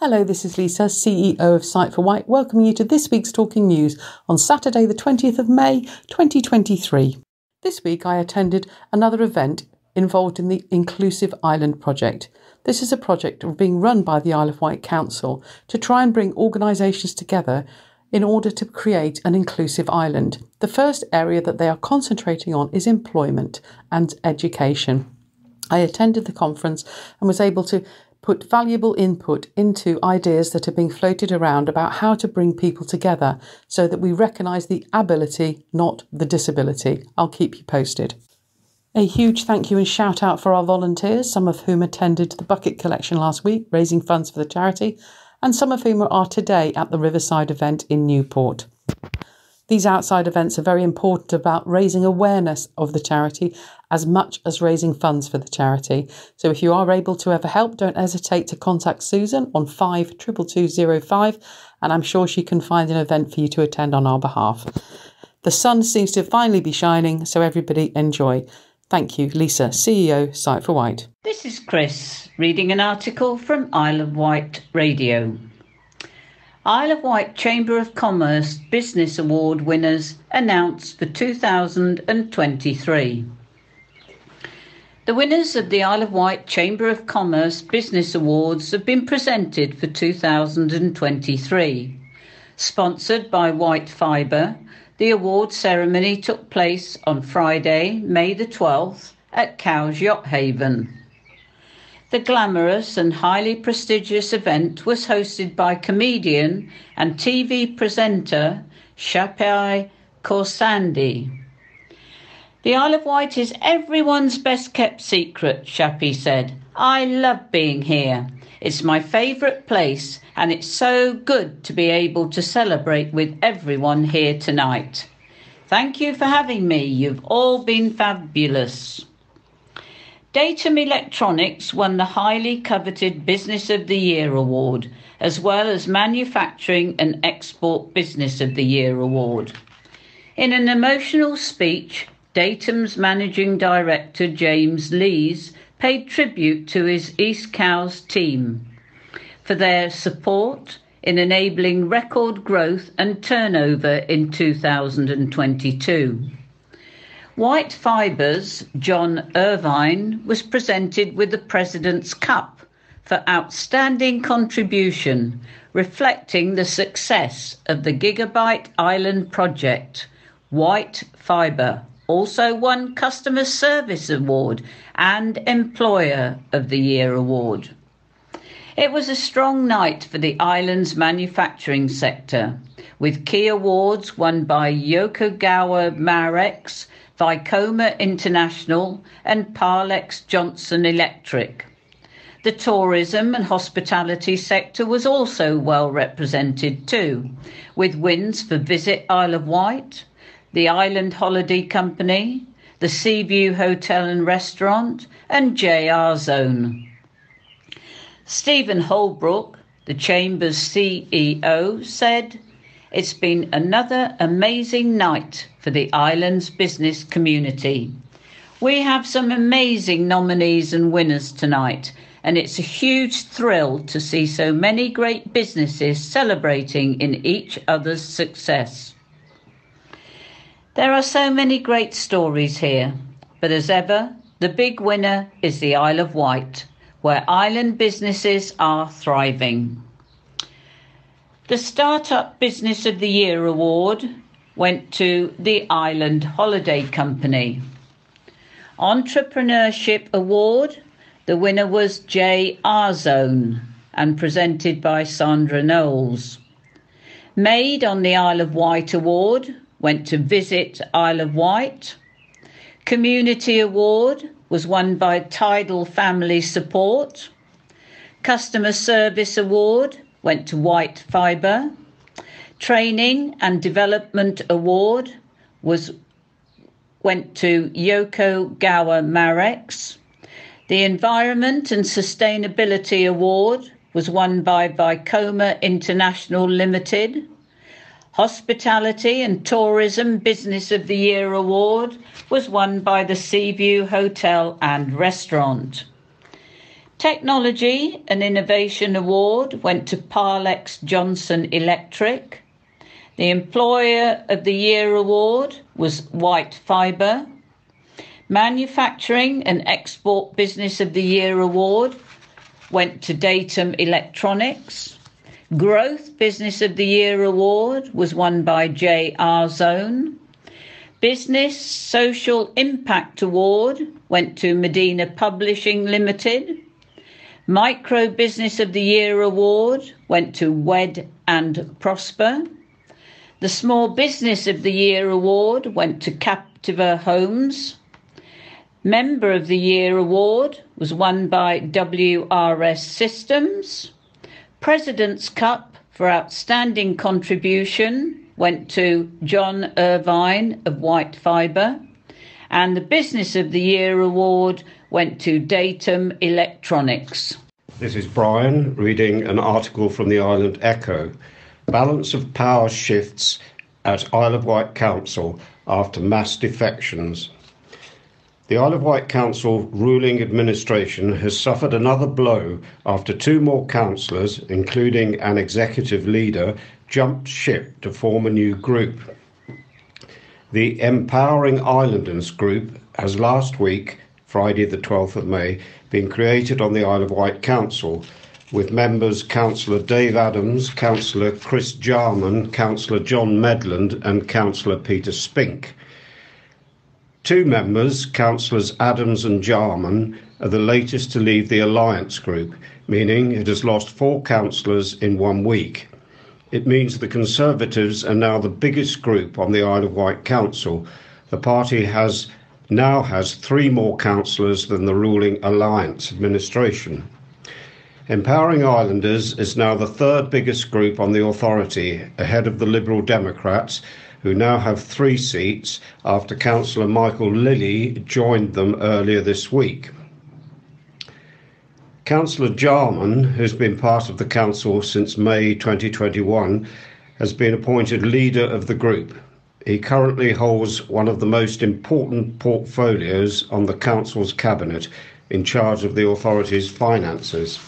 Hello, this is Lisa, CEO of Sight for Wight, welcoming you to this week's Talking News on Saturday, the 20th of May, 2023. This week I attended another event involved in the Inclusive Island Project. This is a project being run by the Isle of Wight Council to try and bring organisations together in order to create an inclusive island. The first area that they are concentrating on is employment and education. I attended the conference and was able to put valuable input into ideas that are being floated around about how to bring people together so that we recognise the ability, not the disability. I'll keep you posted. A huge thank you and shout out for our volunteers, some of whom attended the bucket collection last week, raising funds for the charity, and some of whom are today at the Riverside event in Newport. These outside events are very important about raising awareness of the charity as much as raising funds for the charity. So if you are able to ever help, don't hesitate to contact Susan on 522205 and I'm sure she can find an event for you to attend on our behalf. The sun seems to finally be shining, so everybody enjoy. Thank you, Lisa, CEO, Sight for Wight. This is Chris reading an article from Isle of Wight Radio. Isle of Wight Chamber of Commerce Business Award winners announced for 2023. The winners of the Isle of Wight Chamber of Commerce Business Awards have been presented for 2023. Sponsored by WightFibre, the award ceremony took place on Friday, May the 12th at Cowes Yacht Haven. The glamorous and highly prestigious event was hosted by comedian and TV presenter Shappi Khorsandi. The Isle of Wight is everyone's best kept secret, Shappi said. I love being here. It's my favourite place, and it's so good to be able to celebrate with everyone here tonight. Thank you for having me. You've all been fabulous. Datum Electronics won the highly coveted Business of the Year award, as well as Manufacturing and Export Business of the Year award. In an emotional speech, Datum's managing director James Lees paid tribute to his East Cowes team for their support in enabling record growth and turnover in 2022. WightFibre's John Irvine was presented with the President's Cup for outstanding contribution, reflecting the success of the Gigabyte Island project. White Fibre also won Customer Service Award and Employer of the Year Award. It was a strong night for the island's manufacturing sector, with key awards won by Yokogawa Marex Vikoma International, and Parlex Johnson Electric. The tourism and hospitality sector was also well represented too, with wins for Visit Isle of Wight, the Island Holiday Company, the Seaview Hotel and Restaurant, and JR Zone. Stephen Holbrook, the Chamber's CEO, said, It's been another amazing night for the island's business community. We have some amazing nominees and winners tonight, and it's a huge thrill to see so many great businesses celebrating in each other's success. There are so many great stories here, but as ever, the big winner is the Isle of Wight, where island businesses are thriving. The Startup Business of the Year award went to the Island Holiday Company. Entrepreneurship Award, the winner was JR Zone and presented by Sandra Knowles. Made on the Isle of Wight Award went to Visit Isle of Wight. Community Award was won by Tidal Family Support. Customer Service Award went to White Fibre. Training and Development Award was went to Yokogawa Marex. The Environment and Sustainability Award was won by Vikoma International Limited. Hospitality and Tourism Business of the Year Award was won by the Seaview Hotel and Restaurant. Technology and Innovation Award went to Parlex Johnson Electric. The Employer of the Year Award was White Fibre. Manufacturing and Export Business of the Year Award went to Datum Electronics. Growth Business of the Year Award was won by JR Zone. Business Social Impact Award went to Medina Publishing Limited. Micro Business of the Year Award went to Wed and Prosper. The Small Business of the Year Award went to Captiva Homes. Member of the Year Award was won by WRS Systems. President's Cup for Outstanding Contribution went to John Irvine of WightFibre. And the Business of the Year Award went to Datum Electronics. This is Brian reading an article from the Island Echo. Balance of power shifts at Isle of Wight Council after mass defections. The Isle of Wight Council ruling administration has suffered another blow after two more councillors, including an executive leader, jumped ship to form a new group. The Empowering Islanders group has last week Friday, the 12th of May, being created on the Isle of Wight Council, with members Councillor Dave Adams, Councillor Chris Jarman, Councillor John Medland, and Councillor Peter Spink. Two members, Councillors Adams and Jarman, are the latest to leave the Alliance Group, meaning it has lost four councillors in one week. It means the Conservatives are now the biggest group on the Isle of Wight Council. The party has now has three more councillors than the ruling Alliance administration. Empowering Islanders is now the third biggest group on the authority, ahead of the Liberal Democrats, who now have three seats after Councillor Michael Lilly joined them earlier this week. Councillor Jarman, who's been part of the council since May 2021, has been appointed leader of the group. He currently holds one of the most important portfolios on the Council's Cabinet, in charge of the authority's finances.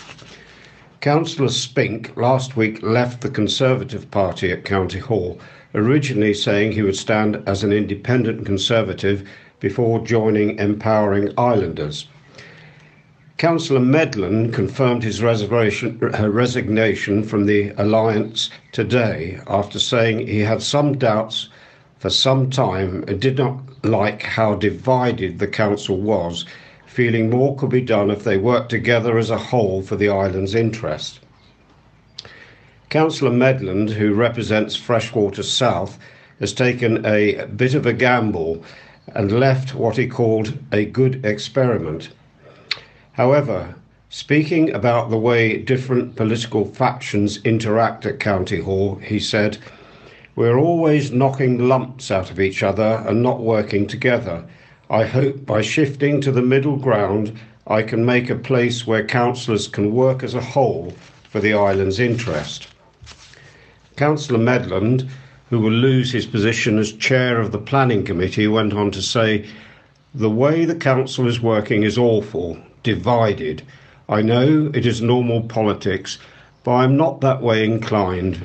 Councillor Spink last week left the Conservative Party at County Hall, originally saying he would stand as an independent Conservative before joining Empowering Islanders. Councillor Medland confirmed his resignation from the Alliance today after saying he had some doubts for some time and did not like how divided the council was, feeling more could be done if they worked together as a whole for the island's interest. Councillor Medland, who represents Freshwater South, has taken a bit of a gamble and left what he called a good experiment. However, speaking about the way different political factions interact at County Hall, he said, we're always knocking lumps out of each other and not working together. I hope by shifting to the middle ground, I can make a place where councillors can work as a whole for the island's interest. Councillor Medland, who will lose his position as chair of the planning committee, went on to say, The way the council is working is awful, divided. I know it is normal politics, but I'm not that way inclined.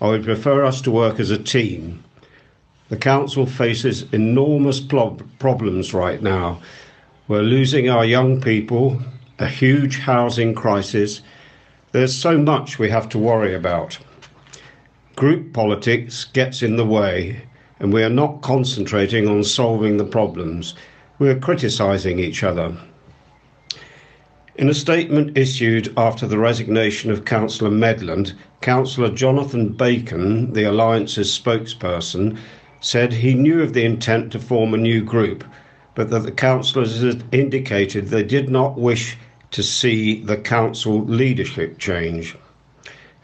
I would prefer us to work as a team. The council faces enormous problems right now. We're losing our young people, a huge housing crisis. There's so much we have to worry about. Group politics gets in the way, and we are not concentrating on solving the problems. We are criticising each other. In a statement issued after the resignation of Councillor Medland, Councillor Jonathan Bacon, the Alliance's spokesperson, said he knew of the intent to form a new group, but that the councillors had indicated they did not wish to see the council leadership change.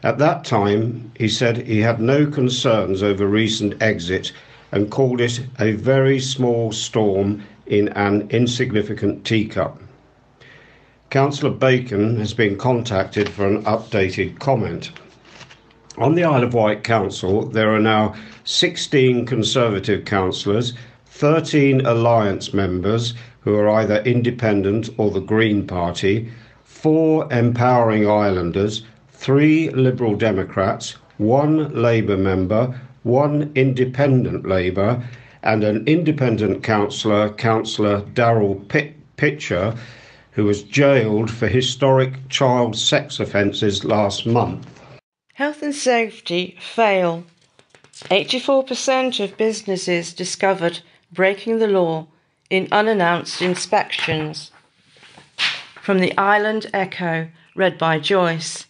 At that time, he said he had no concerns over recent exit and called it a very small storm in an insignificant teacup. Councillor Bacon has been contacted for an updated comment. On the Isle of Wight Council, there are now 16 Conservative councillors, 13 Alliance members who are either independent or the Green Party, four empowering islanders, three Liberal Democrats, one Labour member, one independent Labour, and an independent councillor, Councillor Daryl Pitcher, who was jailed for historic child sex offences last month. Health and safety fail. 84% of businesses discovered breaking the law in unannounced inspections. From the Island Echo, read by Joyce.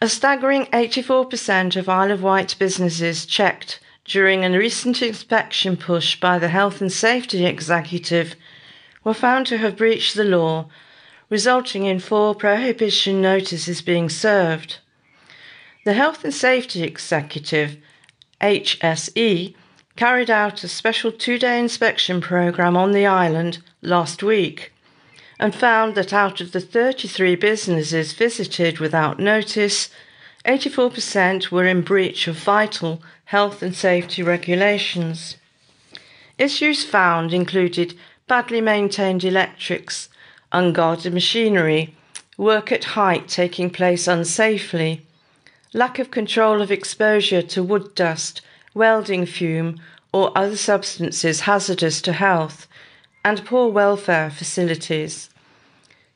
A staggering 84% of Isle of Wight businesses checked during a recent inspection push by the Health and Safety Executive were found to have breached the law, resulting in four prohibition notices being served. The Health and Safety Executive, HSE, carried out a special two day inspection programme on the island last week and found that out of the 33 businesses visited without notice, 84% were in breach of vital health and safety regulations. Issues found included badly maintained electrics, unguarded machinery, work at height taking place unsafely, lack of control of exposure to wood dust, welding fume, or other substances hazardous to health, and poor welfare facilities.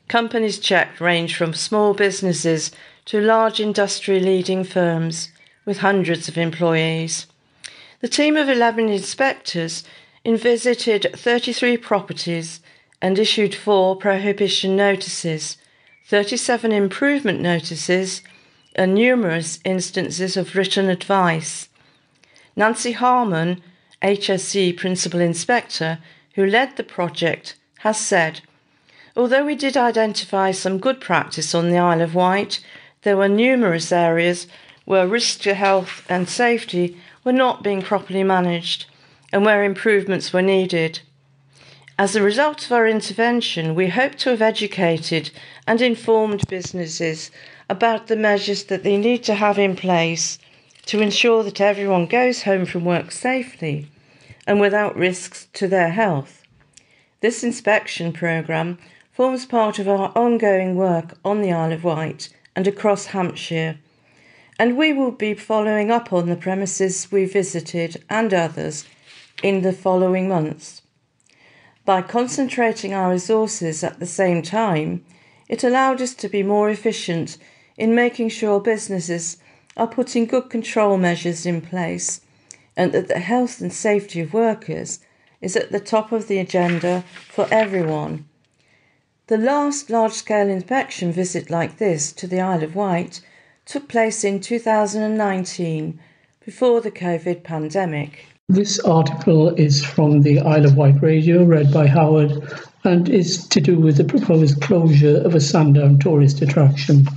Companies checked range from small businesses to large industry leading firms with hundreds of employees. The team of 11 inspectors visited 33 properties and issued four prohibition notices, 37 improvement notices, and numerous instances of written advice. Nancy Harmon, HSE Principal Inspector, who led the project, has said Although we did identify some good practice on the Isle of Wight, there were numerous areas where risks to health and safety were not being properly managed and where improvements were needed. As a result of our intervention, we hope to have educated and informed businesses about the measures that they need to have in place to ensure that everyone goes home from work safely and without risks to their health. This inspection programme forms part of our ongoing work on the Isle of Wight and across Hampshire, and we will be following up on the premises we visited and others in the following months. By concentrating our resources at the same time, it allowed us to be more efficient in making sure businesses are putting good control measures in place and that the health and safety of workers is at the top of the agenda for everyone the last large scale inspection visit like this to the Isle of Wight took place in 2019, before the COVID pandemic. This article is from the Isle of Wight Radio, read by Howard, and is to do with the proposed closure of a Sandown tourist attraction.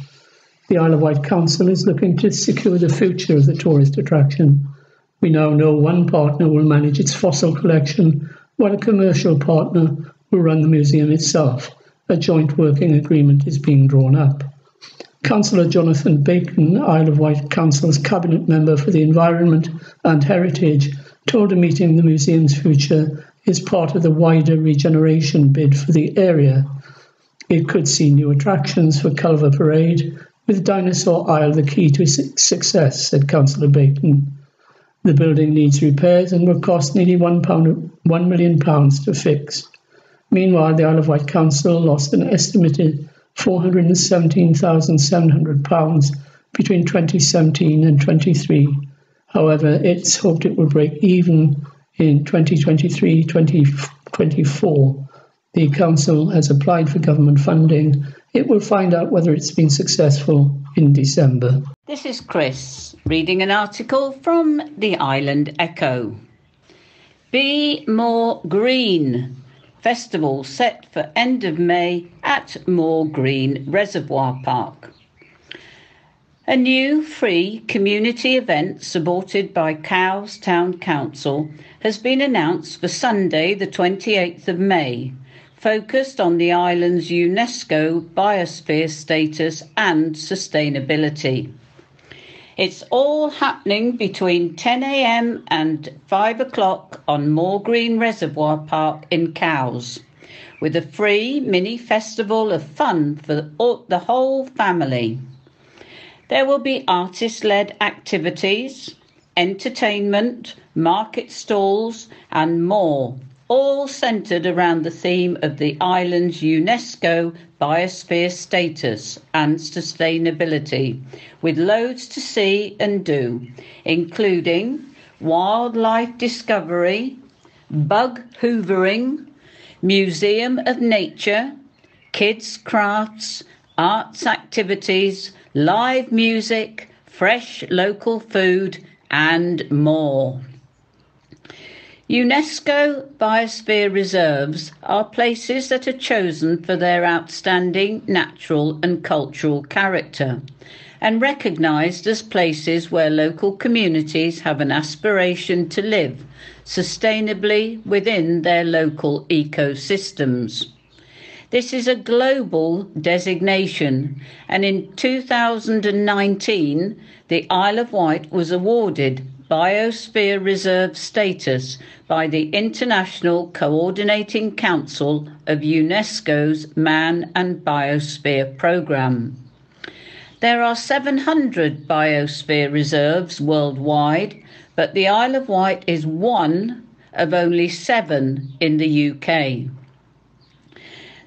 The Isle of Wight Council is looking to secure the future of the tourist attraction. We now know one partner will manage its fossil collection, while a commercial partner will run the museum itself a joint working agreement is being drawn up. Councillor Jonathan Bacon, Isle of Wight Council's Cabinet Member for the Environment and Heritage, told a meeting the museum's future is part of the wider regeneration bid for the area. It could see new attractions for Culver Parade, with Dinosaur Isle the key to success, said Councillor Bacon. The building needs repairs and will cost nearly £1, £1 million to fix. Meanwhile, the Isle of Wight Council lost an estimated £417,700 between 2017 and 23. However, it's hoped it will break even in 2023 2024. The Council has applied for government funding. It will find out whether it's been successful in December. This is Chris reading an article from the Island Echo. Be more green festival set for end of May at Moor Green Reservoir Park. A new free community event supported by Cowes Town Council has been announced for Sunday, the 28th of May, focused on the island's UNESCO biosphere status and sustainability. It's all happening between 10 a.m. and 5 o'clock on Moor Green Reservoir Park in Cowes. with a free mini festival of fun for the whole family. There will be artist led activities, entertainment, market stalls, and more, all centred around the theme of the island's UNESCO biosphere status and sustainability, with loads to see and do, including wildlife discovery, bug hoovering, museum of nature, kids' crafts, arts activities, live music, fresh local food, and more. UNESCO Biosphere Reserves are places that are chosen for their outstanding natural and cultural character and recognised as places where local communities have an aspiration to live sustainably within their local ecosystems. This is a global designation, and in 2019, the Isle of Wight was awarded Biosphere Reserve status by the International Coordinating Council of UNESCO's Man and Biosphere Programme. There are 700 biosphere reserves worldwide, but the Isle of Wight is one of only seven in the UK.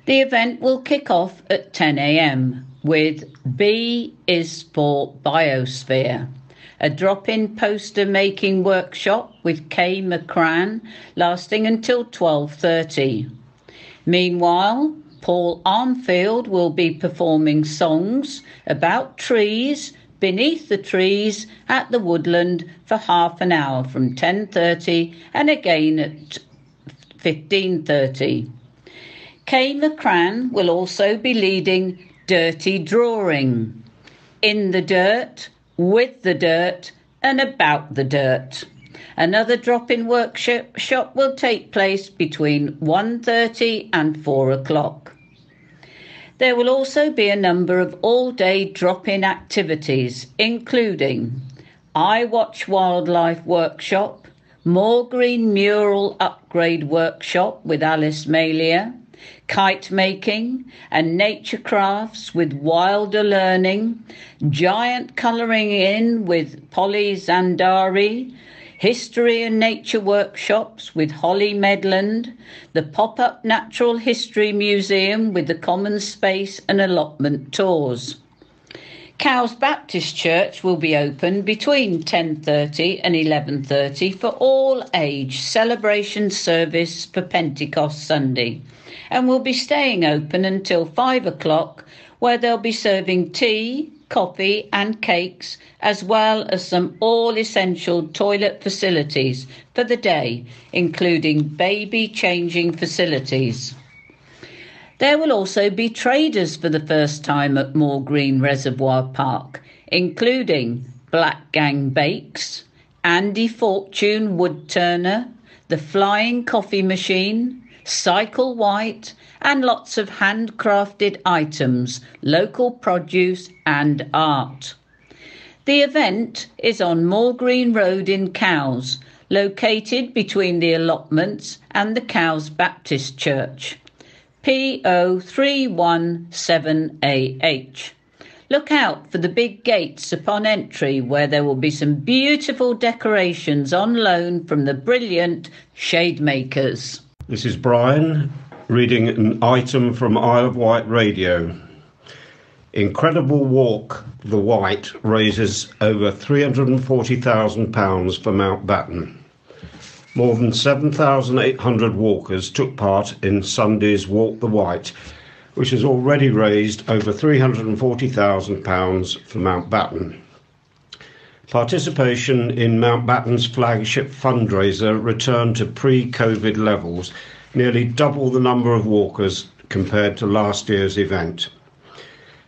The event will kick off at 10 a.m. with B is for Biosphere, a drop in poster making workshop with Kay McCran lasting until 12:30. Meanwhile, Paul Armfield will be performing songs about trees beneath the trees at the woodland for half an hour from 10:30 and again at 15:30. Kay McCran will also be leading Dirty Drawing in the dirt, with the dirt, and about the dirt. Another drop-in workshop will take place between 1:30 and 4 o'clock. There will also be a number of all day drop in activities, including I Watch Wildlife Workshop, Moor Green Mural Upgrade Workshop with Alice Malia, kite making and nature crafts with Wilder Learning, giant colouring in with Polly Zandari, History and Nature Workshops with Holly Medland, the pop up Natural History Museum with the Common Space and Allotment Tours. Cowes Baptist Church will be open between 10:30 and 11:30 for all age celebration service for Pentecost Sunday and will be staying open until 5 o'clock where they'll be serving tea, coffee, and cakes, as well as some all essential toilet facilities for the day, including baby changing facilities. There will also be traders for the first time at Moor Green Reservoir Park, including Black Gang Bakes, Andy Fortune Woodturner, the Flying Coffee Machine, Cycle White, and lots of handcrafted items, local produce, and art. The event is on Moor Green Road in Cowes, located between the allotments and the Cowes Baptist Church. PO 317AH. Look out for the big gates upon entry where there will be some beautiful decorations on loan from the brilliant shade makers. This is Brian reading an item from Isle of Wight Radio. Incredible Walk the Wight raises over £340,000 for Mountbatten. More than 7,800 walkers took part in Sunday's Walk the Wight, which has already raised over £340,000 for Mountbatten. Participation in Mountbatten's flagship fundraiser returned to pre COVID levels nearly double the number of walkers compared to last year's event.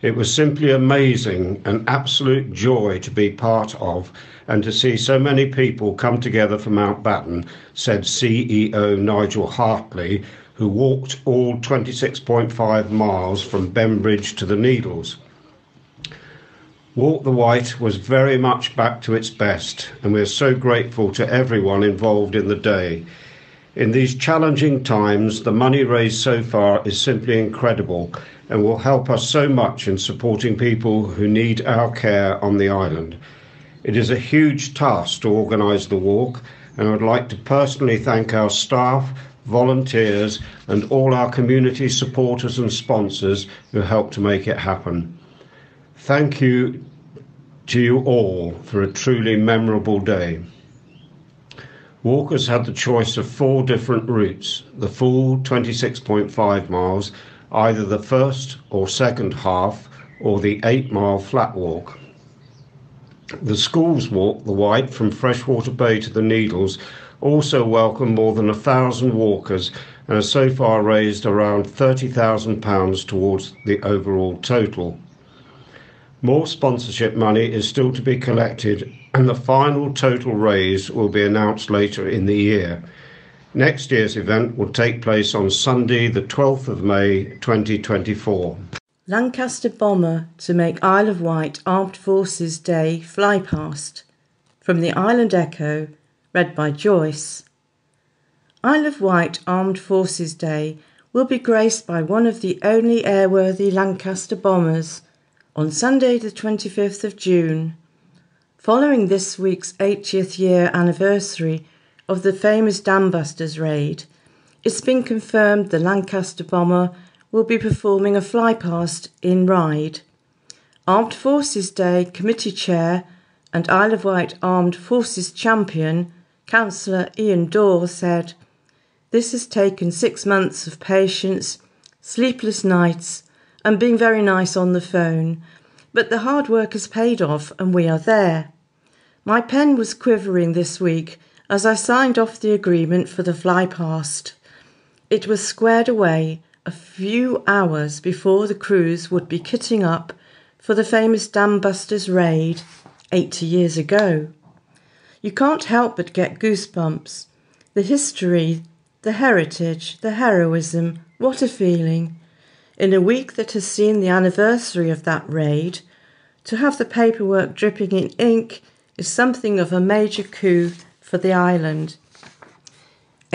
It was simply amazing, an absolute joy to be part of and to see so many people come together for Mountbatten, said CEO Nigel Hartley, who walked all 26.5 miles from Bembridge to the Needles. Walk the Wight was very much back to its best, and we are so grateful to everyone involved in the day. In these challenging times, the money raised so far is simply incredible and will help us so much in supporting people who need our care on the island. It is a huge task to organise the walk, and I would like to personally thank our staff, volunteers, and all our community supporters and sponsors who helped to make it happen. Thank you to you all for a truly memorable day. Walkers had the choice of four different routes the full 26.5 miles, either the first or second half, or the 8 mile flat walk. The schools walk, the Wight, from Freshwater Bay to the Needles, also welcomed more than a thousand walkers and has so far raised around £30,000 towards the overall total. More sponsorship money is still to be collected, and the final total raise will be announced later in the year. Next year's event will take place on Sunday, the 12th of May 2024. Lancaster bomber to make Isle of Wight Armed Forces Day fly past. From the Island Echo, read by Joyce. Isle of Wight Armed Forces Day will be graced by one of the only airworthy Lancaster bombers on Sunday, the 25th of June. Following this week's 80th year anniversary of the famous Dambusters raid, it's been confirmed the Lancaster bomber will be performing a flypast in Ryde. Armed Forces Day Committee Chair and Isle of Wight Armed Forces Champion, Councillor Ian Dore, said, This has taken six months of patience, sleepless nights, and being very nice on the phone, but the hard work has paid off and we are there. My pen was quivering this week as I signed off the agreement for the flypast. It was squared away a few hours before the crews would be kitting up for the famous Dambusters raid 80 years ago. You can't help but get goosebumps. The history, the heritage, the heroism, what a feeling in a week that has seen the anniversary of that raid, to have the paperwork dripping in ink is something of a major coup for the island.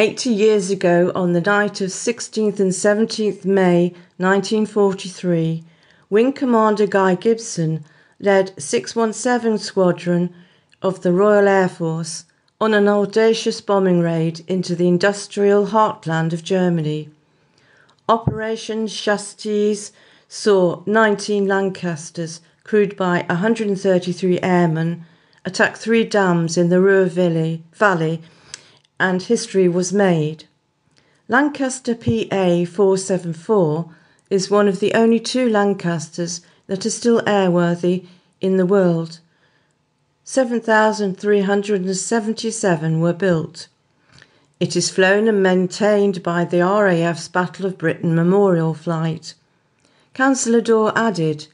80 years ago, on the night of 16th and 17th May 1943, Wing Commander Guy Gibson led 617 Squadron of the Royal Air Force on an audacious bombing raid into the industrial heartland of Germany. Operation Chastise saw 19 Lancasters, crewed by 133 airmen, attack three dams in the Ruhr Valley, and history was made. Lancaster PA 474 is one of the only two Lancasters that are still airworthy in the world. 7,377 were built. It is flown and maintained by the RAF's Battle of Britain Memorial Flight. Councillor Dore added,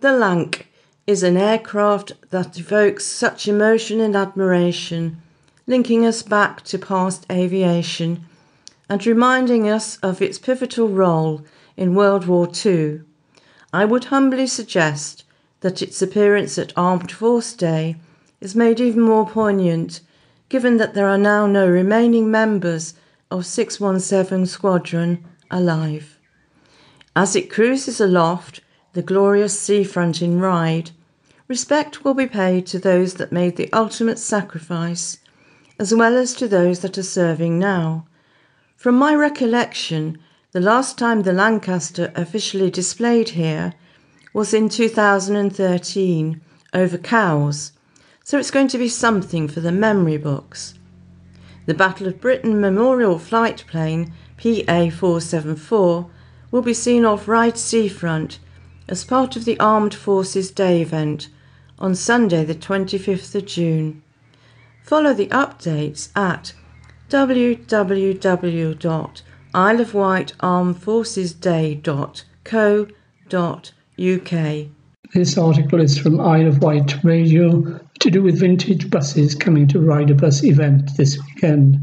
The Lanc is an aircraft that evokes such emotion and admiration, linking us back to past aviation and reminding us of its pivotal role in World War II. I would humbly suggest that its appearance at Armed Force Day is made even more poignant given that there are now no remaining members of 617 Squadron alive. As it cruises aloft the glorious seafront in Ryde, respect will be paid to those that made the ultimate sacrifice, as well as to those that are serving now. From my recollection, the last time the Lancaster officially displayed here was in 2013 over Cowes so it's going to be something for the memory books. The Battle of Britain Memorial Flight Plane PA 474 will be seen off Ryde Seafront as part of the Armed Forces Day event on Sunday, the 25th of June. Follow the updates at www.isleofwightarmedforcesday.co.uk. This article is from Isle of Wight Radio to do with vintage buses coming to Rider Bus event this weekend.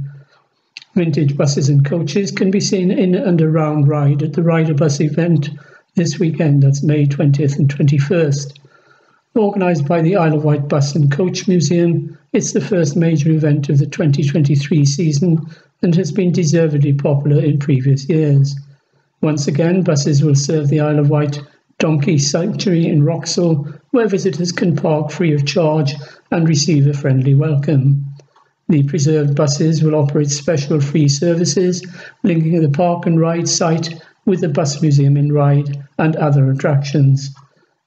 Vintage buses and coaches can be seen in and around Ryde at the Rider Bus event this weekend, that's May 20th and 21st. Organised by the Isle of Wight Bus and Coach Museum, it's the first major event of the 2023 season and has been deservedly popular in previous years. Once again, buses will serve the Isle of Wight Donkey Sanctuary in Wroxall, where visitors can park free of charge and receive a friendly welcome. The preserved buses will operate special free services linking the park and ride site with the bus museum in Ryde and other attractions.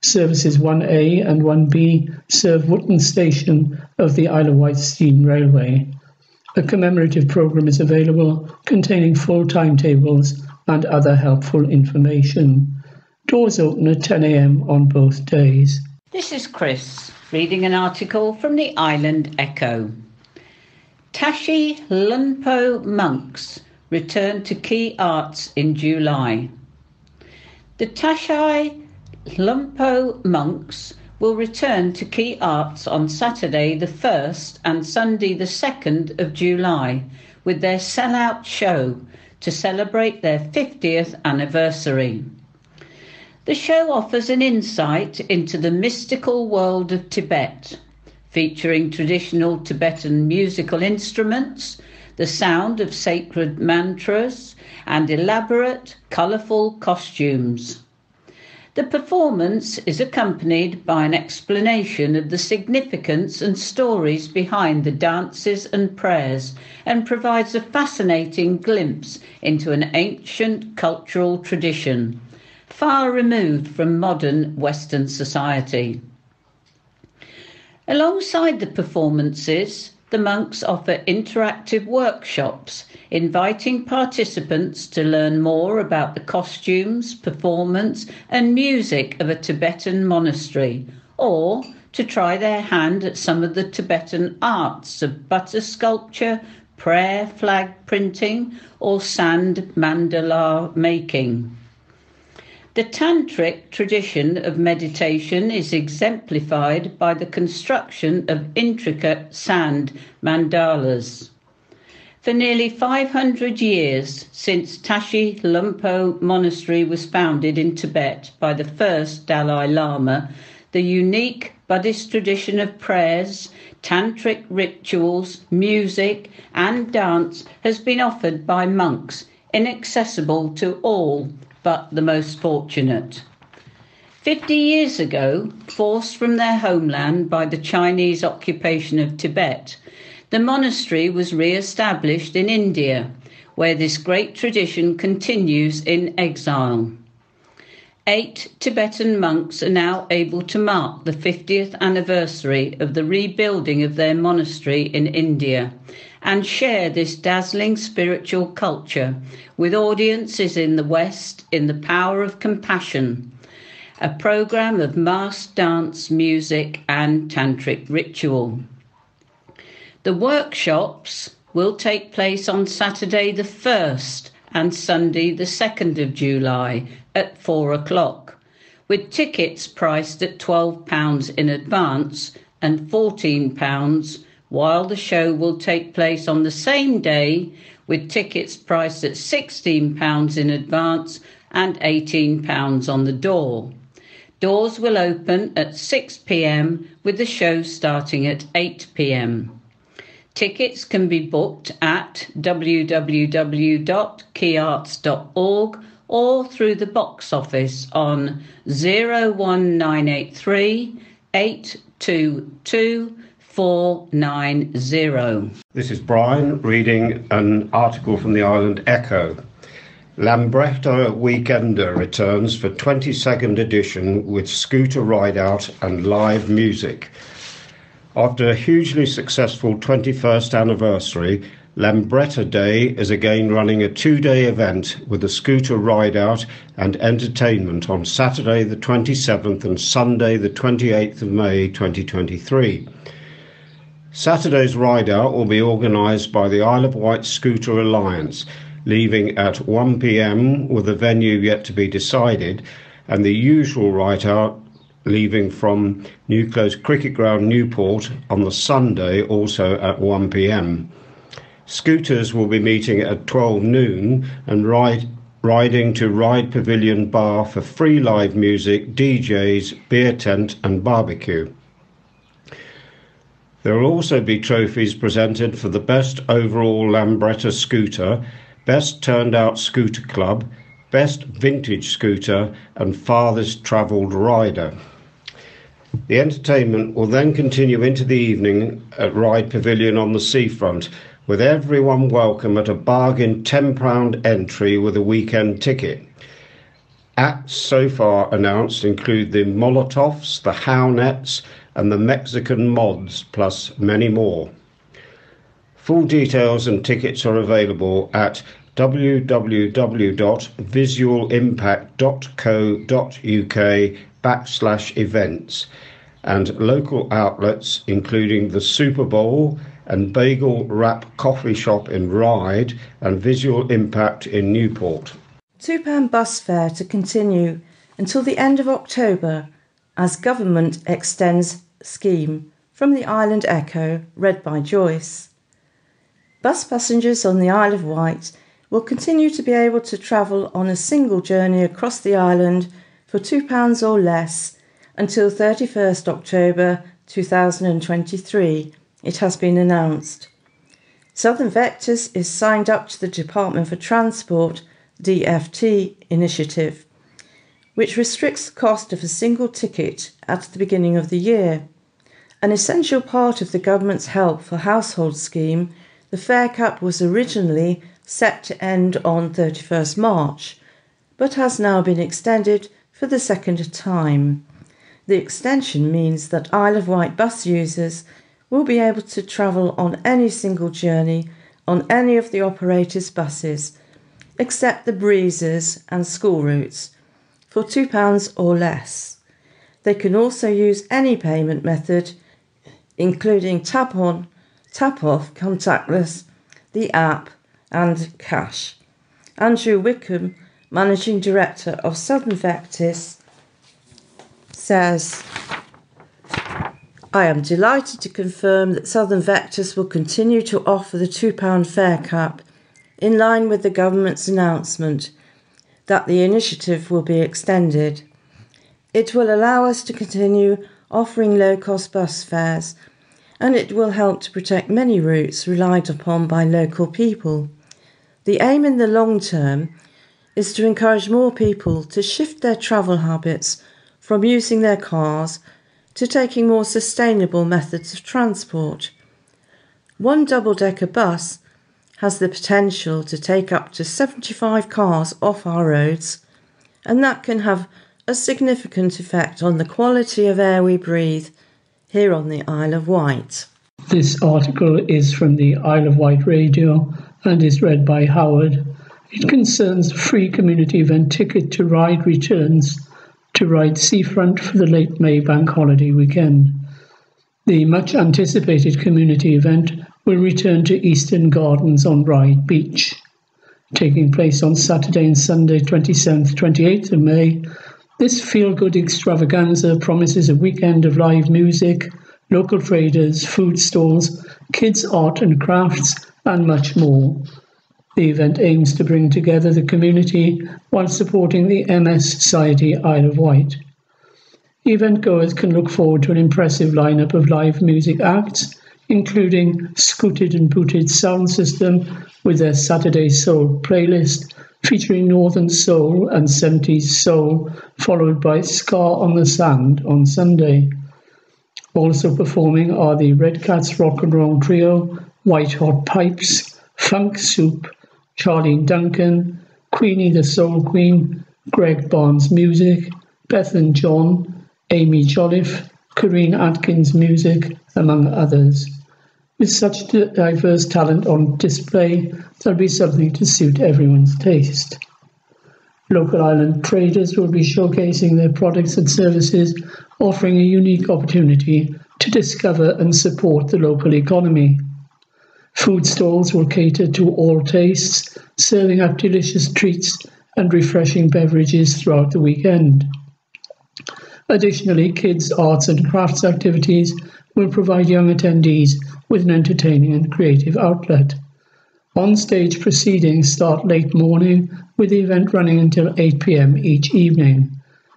Services 1A and 1B serve Wootton Station of the Isle of Wight Steam Railway. A commemorative programme is available containing full timetables and other helpful information. Doors open at 10am on both days. This is Chris reading an article from the Island Echo. Tashi Lhunpo monks returned to Quay Arts in July. The Tashi Lhunpo monks will return to Quay Arts on Saturday the 1st and Sunday the 2nd of July with their sellout show to celebrate their 50th anniversary. The show offers an insight into the mystical world of Tibet, featuring traditional Tibetan musical instruments, the sound of sacred mantras, and elaborate, colourful costumes. The performance is accompanied by an explanation of the significance and stories behind the dances and prayers and provides a fascinating glimpse into an ancient cultural tradition, far removed from modern Western society. Alongside the performances, the monks offer interactive workshops inviting participants to learn more about the costumes, performance, and music of a Tibetan monastery, or to try their hand at some of the Tibetan arts of butter sculpture, prayer flag printing, or sand mandala making. The Tantric tradition of meditation is exemplified by the construction of intricate sand mandalas. For nearly 500 years, since Tashi Lhunpo Monastery was founded in Tibet by the first Dalai Lama, the unique Buddhist tradition of prayers, tantric rituals, music, and dance has been offered by monks, inaccessible to all but the most fortunate. Fifty years ago, forced from their homeland by the Chinese occupation of Tibet, the monastery was re established in India, where this great tradition continues in exile. Eight Tibetan monks are now able to mark the 50th anniversary of the rebuilding of their monastery in India and share this dazzling spiritual culture with audiences in the West in the power of compassion, a program of mass dance, music, and tantric ritual. The workshops will take place on Saturday the 1st and Sunday the 2nd of July at 4 o'clock, with tickets priced at £12 in advance and £14 while the show will take place on the same day with tickets priced at £16 in advance and £18 on the door. Doors will open at 6 pm with the show starting at 8 pm. Tickets can be booked at www.quayarts.org or through the box office on 01983 822 490. This is Brian reading an article from the Island Echo. Lambretta Weekender returns for 22nd edition with scooter ride out and live music. After a hugely successful 21st anniversary, Lambretta Day is again running a two day event with a scooter ride out and entertainment on Saturday the 27th and Sunday the 28th of May 2023. Saturday's ride out will be organised by the Isle of Wight Scooter Alliance, leaving at 1pm with a venue yet to be decided, and the usual ride out leaving from New Close Cricket Ground, Newport on the Sunday, also at 1pm. Scooters will be meeting at 12 noon and ride, riding to Ryde Pavilion Bar for free live music, DJs, beer tent, and barbecue. There will also be trophies presented for the best overall Lambretta scooter, best turned out scooter club, best vintage scooter, and farthest travelled rider. The entertainment will then continue into the evening at Ryde Pavilion on the seafront, with everyone welcome at a bargain £10 entry with a weekend ticket. Acts so far announced include the Molotovs, the Hownettes, and the Mexican Mods, plus many more. Full details and tickets are available at www.visualimpact.co.uk backslash events and local outlets including the Super Bowl and Bagel Wrap Coffee Shop in Ryde and Visual Impact in Newport. £2 bus fare to continue until the end of October as government extends scheme from the Island Echo, read by Joyce. Bus passengers on the Isle of Wight will continue to be able to travel on a single journey across the island for £2 or less until 31st October 2023, it has been announced. Southern Vectis is signed up to the Department for Transport DFT initiative, which restricts the cost of a single ticket at the beginning of the year. An essential part of the government's Help for Household scheme, the fare cap was originally set to end on 31st March, but has now been extended for the second time. The extension means that Isle of Wight bus users will be able to travel on any single journey on any of the operator's buses, except the Breezers and school routes, for £2 or less. They can also use any payment method including tap on, tap off, contactless, the app, and cash. Andrew Wickham, Managing Director of Southern Vectis, says, I am delighted to confirm that Southern Vectis will continue to offer the £2 fare cap in line with the government's announcement that the initiative will be extended. It will allow us to continue offering low cost bus fares, and it will help to protect many routes relied upon by local people. The aim in the long term is to encourage more people to shift their travel habits from using their cars to taking more sustainable methods of transport. One double decker bus has the potential to take up to 75 cars off our roads, and that can have a significant effect on the quality of air we breathe here on the Isle of Wight. This article is from the Isle of Wight Radio and is read by Howard. It concerns the free community event ticket to ride returns to Ryde Seafront for the late May bank holiday weekend. The much anticipated community event will return to Eastern Gardens on Ryde Beach. Taking place on Saturday and Sunday, 27th, 28th of May, this feel good extravaganza promises a weekend of live music, local traders, food stalls, kids' art and crafts, and much more. The event aims to bring together the community while supporting the MS Society Isle of Wight. Event goers can look forward to an impressive lineup of live music acts, including Scooted and Booted Sound System with their Saturday Soul playlist featuring Northern Soul and 70s Soul, followed by Scar on the Sand on Sunday. Also performing are the Red Cats Rock and Roll Trio, White Hot Pipes, Funk Soup, Charlie Duncan, Queenie the Soul Queen, Greg Barnes Music, Beth and John, Amy Jolliffe, Corinne Atkins Music, among others. With such diverse talent on display, there'll be something to suit everyone's taste. Local island traders will be showcasing their products and services, offering a unique opportunity to discover and support the local economy. Food stalls will cater to all tastes, serving up delicious treats and refreshing beverages throughout the weekend. Additionally, kids' arts and crafts activities will provide young attendees with an entertaining and creative outlet. On-stage proceedings start late morning, with the event running until 8 pm each evening.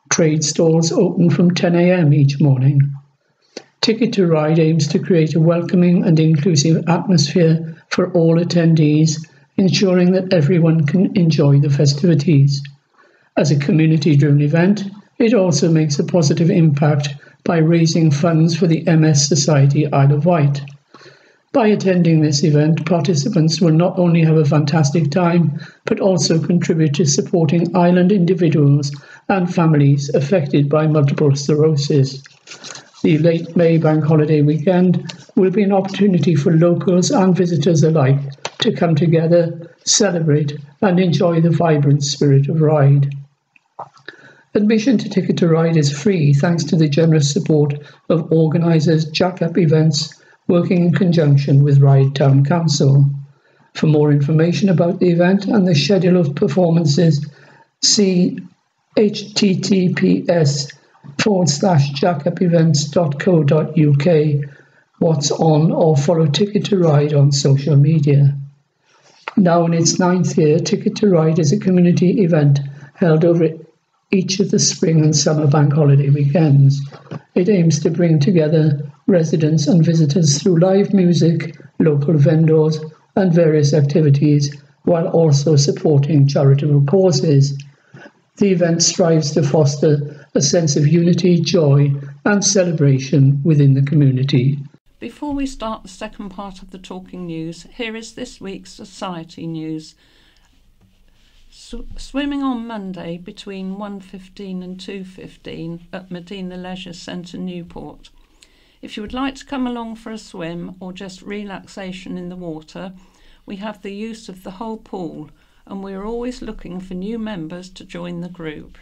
Trade stalls open from 10 am each morning. Ticket to Ride aims to create a welcoming and inclusive atmosphere for all attendees, ensuring that everyone can enjoy the festivities. As a community driven event, it also makes a positive impact by raising funds for the MS Society Isle of Wight. By attending this event, participants will not only have a fantastic time, but also contribute to supporting island individuals and families affected by multiple sclerosis. The late May bank holiday weekend will be an opportunity for locals and visitors alike to come together, celebrate, and enjoy the vibrant spirit of Ryde. Admission to Ticket to Ride is free thanks to the generous support of organisers Jack Up Events working in conjunction with Ryde Town Council. For more information about the event and the schedule of performances, see https forward slash jackupevents.co.uk, what's on, or follow Ticket to Ride on social media. Now in its ninth year, Ticket to Ride is a community event held over each of the spring and summer bank holiday weekends. It aims to bring together residents and visitors through live music, local vendors, and various activities, while also supporting charitable causes. The event strives to foster a sense of unity, joy, and celebration within the community. Before we start the second part of the talking news, here is this week's society news. Sw- swimming on Monday between 1.15 and 2.15 at Medina Leisure Centre Newport. If you would like to come along for a swim or just relaxation in the water, we have the use of the whole pool and we're always looking for new members to join the group.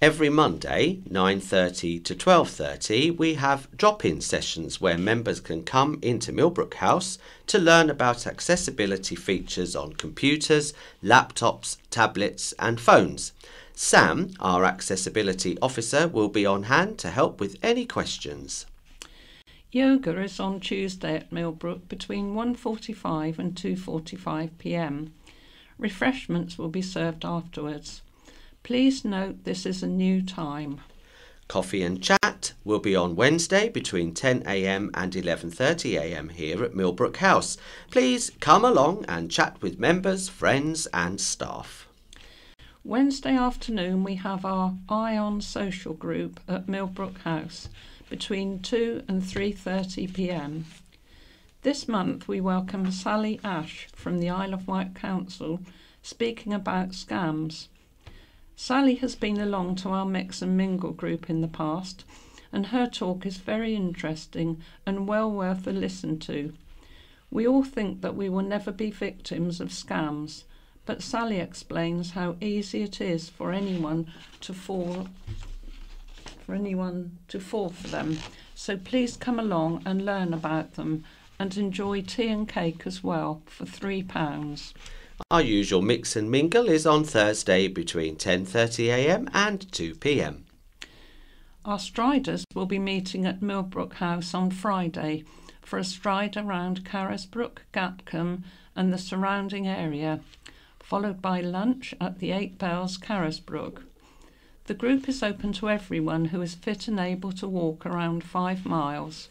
Every Monday, 9:30 to 12:30, we have drop-in sessions where members can come into Millbrook House to learn about accessibility features on computers, laptops, tablets, and phones. Sam, our accessibility officer, will be on hand to help with any questions. Yoga is on Tuesday at Millbrook between 1:45 and 2:45 p.m. Refreshments will be served afterwards. Please note this is a new time. Coffee and chat will be on Wednesday between 10am and 11.30am here at Millbrook House. Please come along and chat with members, friends and staff. Wednesday afternoon we have our Ion social group at Millbrook House between 2 and 3:30 p.m. This month we welcome Sally Ash from the Isle of Wight Council speaking about scams. Sally has been along to our Mix and Mingle group in the past and her talk is very interesting and well worth a listen to. We all think that we will never be victims of scams, but Sally explains how easy it is for anyone to fall for anyone to fall for them. So please come along and learn about them and enjoy tea and cake as well for £3. Our usual mix and mingle is on Thursday between 10.30am and 2pm. Our striders will be meeting at Millbrook House on Friday for a stride around Carisbrooke, Gatcombe and the surrounding area, followed by lunch at the Eight Bells Carisbrooke. The group is open to everyone who is fit and able to walk around five miles.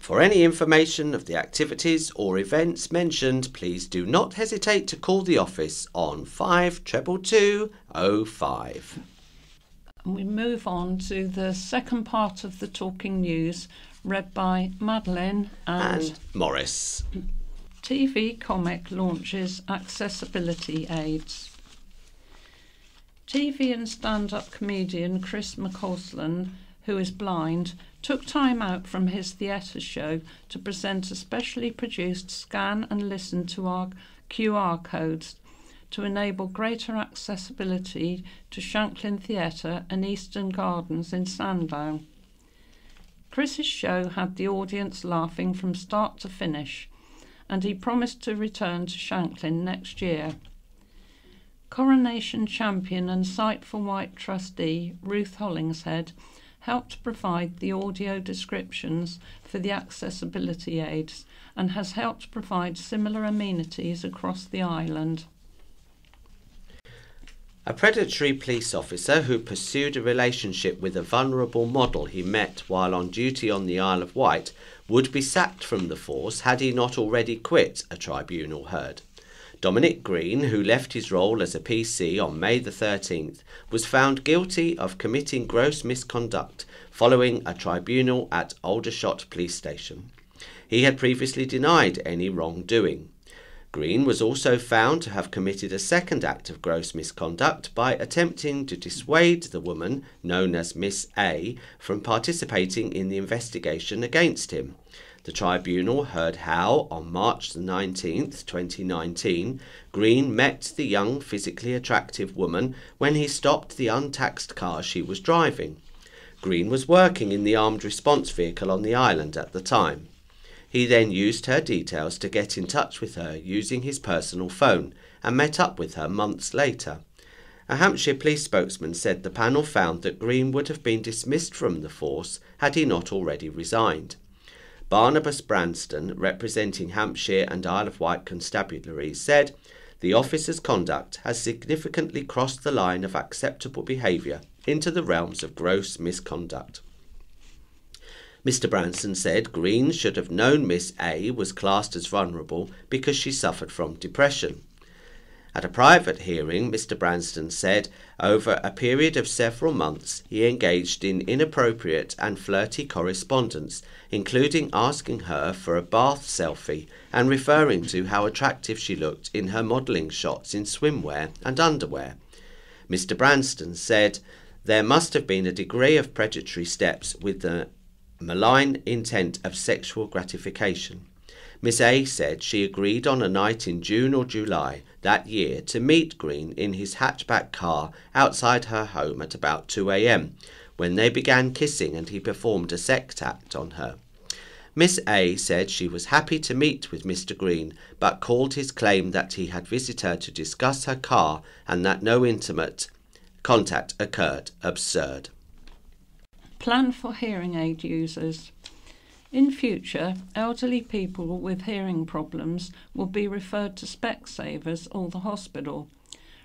For any information of the activities or events mentioned, please do not hesitate to call the office on 522205. And we move on to the second part of the talking news, read by Madeline and, And Morris. TV Comic launches accessibility aids. TV and stand up comedian Chris McCausland, who is blind, took time out from his theatre show to present a specially produced scan and listen to our QR codes to enable greater accessibility to Shanklin Theatre and Eastern Gardens in Sandown. Chris's show had the audience laughing from start to finish, and he promised to return to Shanklin next year. Coronation champion and Sight for Wight trustee Ruth Hollingshead helped provide the audio descriptions for the accessibility aids and has helped provide similar amenities across the island. A predatory police officer who pursued a relationship with a vulnerable model he met while on duty on the Isle of Wight would be sacked from the force had he not already quit, a tribunal heard. Dominic Green, who left his role as a PC on May the 13th, was found guilty of committing gross misconduct following a tribunal at Aldershot Police Station. He had previously denied any wrongdoing. Green was also found to have committed a second act of gross misconduct by attempting to dissuade the woman, known as Miss A, from participating in the investigation against him. The tribunal heard how, on March 19, 2019, Green met the young, physically attractive woman when he stopped the untaxed car she was driving. Green was working in the armed response vehicle on the island at the time. He then used her details to get in touch with her using his personal phone and met up with her months later. A Hampshire police spokesman said the panel found that Green would have been dismissed from the force had he not already resigned. Barnabas Branston, representing Hampshire and Isle of Wight constabularies, said the officer's conduct has significantly crossed the line of acceptable behaviour into the realms of gross misconduct. Mr. Branston said Green should have known Miss A was classed as vulnerable because she suffered from depression. At a private hearing, Mr. Branston said over a period of several months he engaged in inappropriate and flirty correspondence, including asking her for a bath selfie and referring to how attractive she looked in her modelling shots in swimwear and underwear. Mr. Branston said there must have been a degree of predatory steps with the malign intent of sexual gratification. Miss A said she agreed on a night in June or July that year to meet Green in his hatchback car outside her home at about 2 a.m. when they began kissing and he performed a sex act on her. Miss A said she was happy to meet with Mr. Green, but called his claim that he had visited her to discuss her car and that no intimate contact occurred absurd. Plan for hearing aid users. In future, elderly people with hearing problems will be referred to Specsavers or the hospital,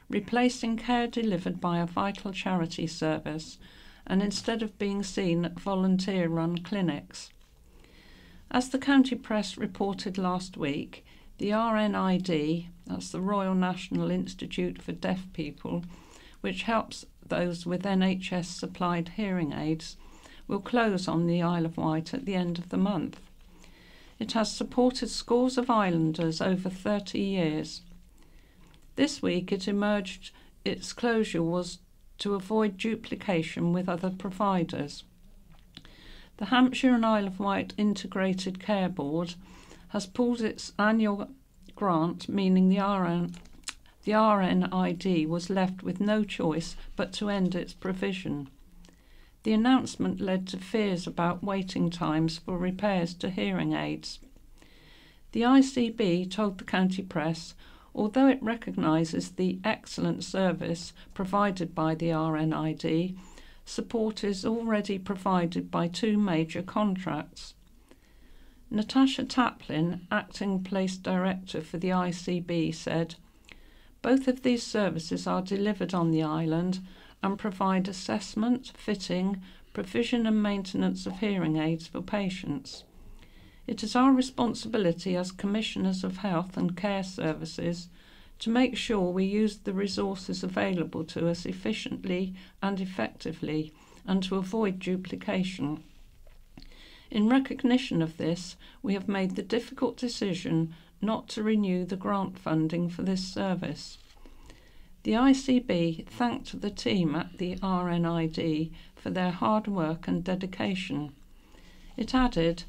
replacing care delivered by a vital charity service and instead of being seen at volunteer run clinics. As the county press reported last week, the RNID, that's the Royal National Institute for Deaf People, which helps those with NHS supplied hearing aids, will close on the Isle of Wight at the end of the month. It has supported scores of islanders over 30 years. This week it emerged its closure was to avoid duplication with other providers. The Hampshire and Isle of Wight Integrated Care Board has pulled its annual grant, meaning the RN, the RNID was left with no choice but to end its provision. The announcement led to fears about waiting times for repairs to hearing aids. The ICB told the county press although it recognises the excellent service provided by the RNID, support is already provided by two major contracts. Natasha Taplin, acting place director for the ICB, said both of these services are delivered on the island and provide assessment, fitting, provision and maintenance of hearing aids for patients. It is our responsibility as Commissioners of Health and Care Services to make sure we use the resources available to us efficiently and effectively and to avoid duplication. In recognition of this, we have made the difficult decision not to renew the grant funding for this service. The ICB thanked the team at the RNID for their hard work and dedication. It added,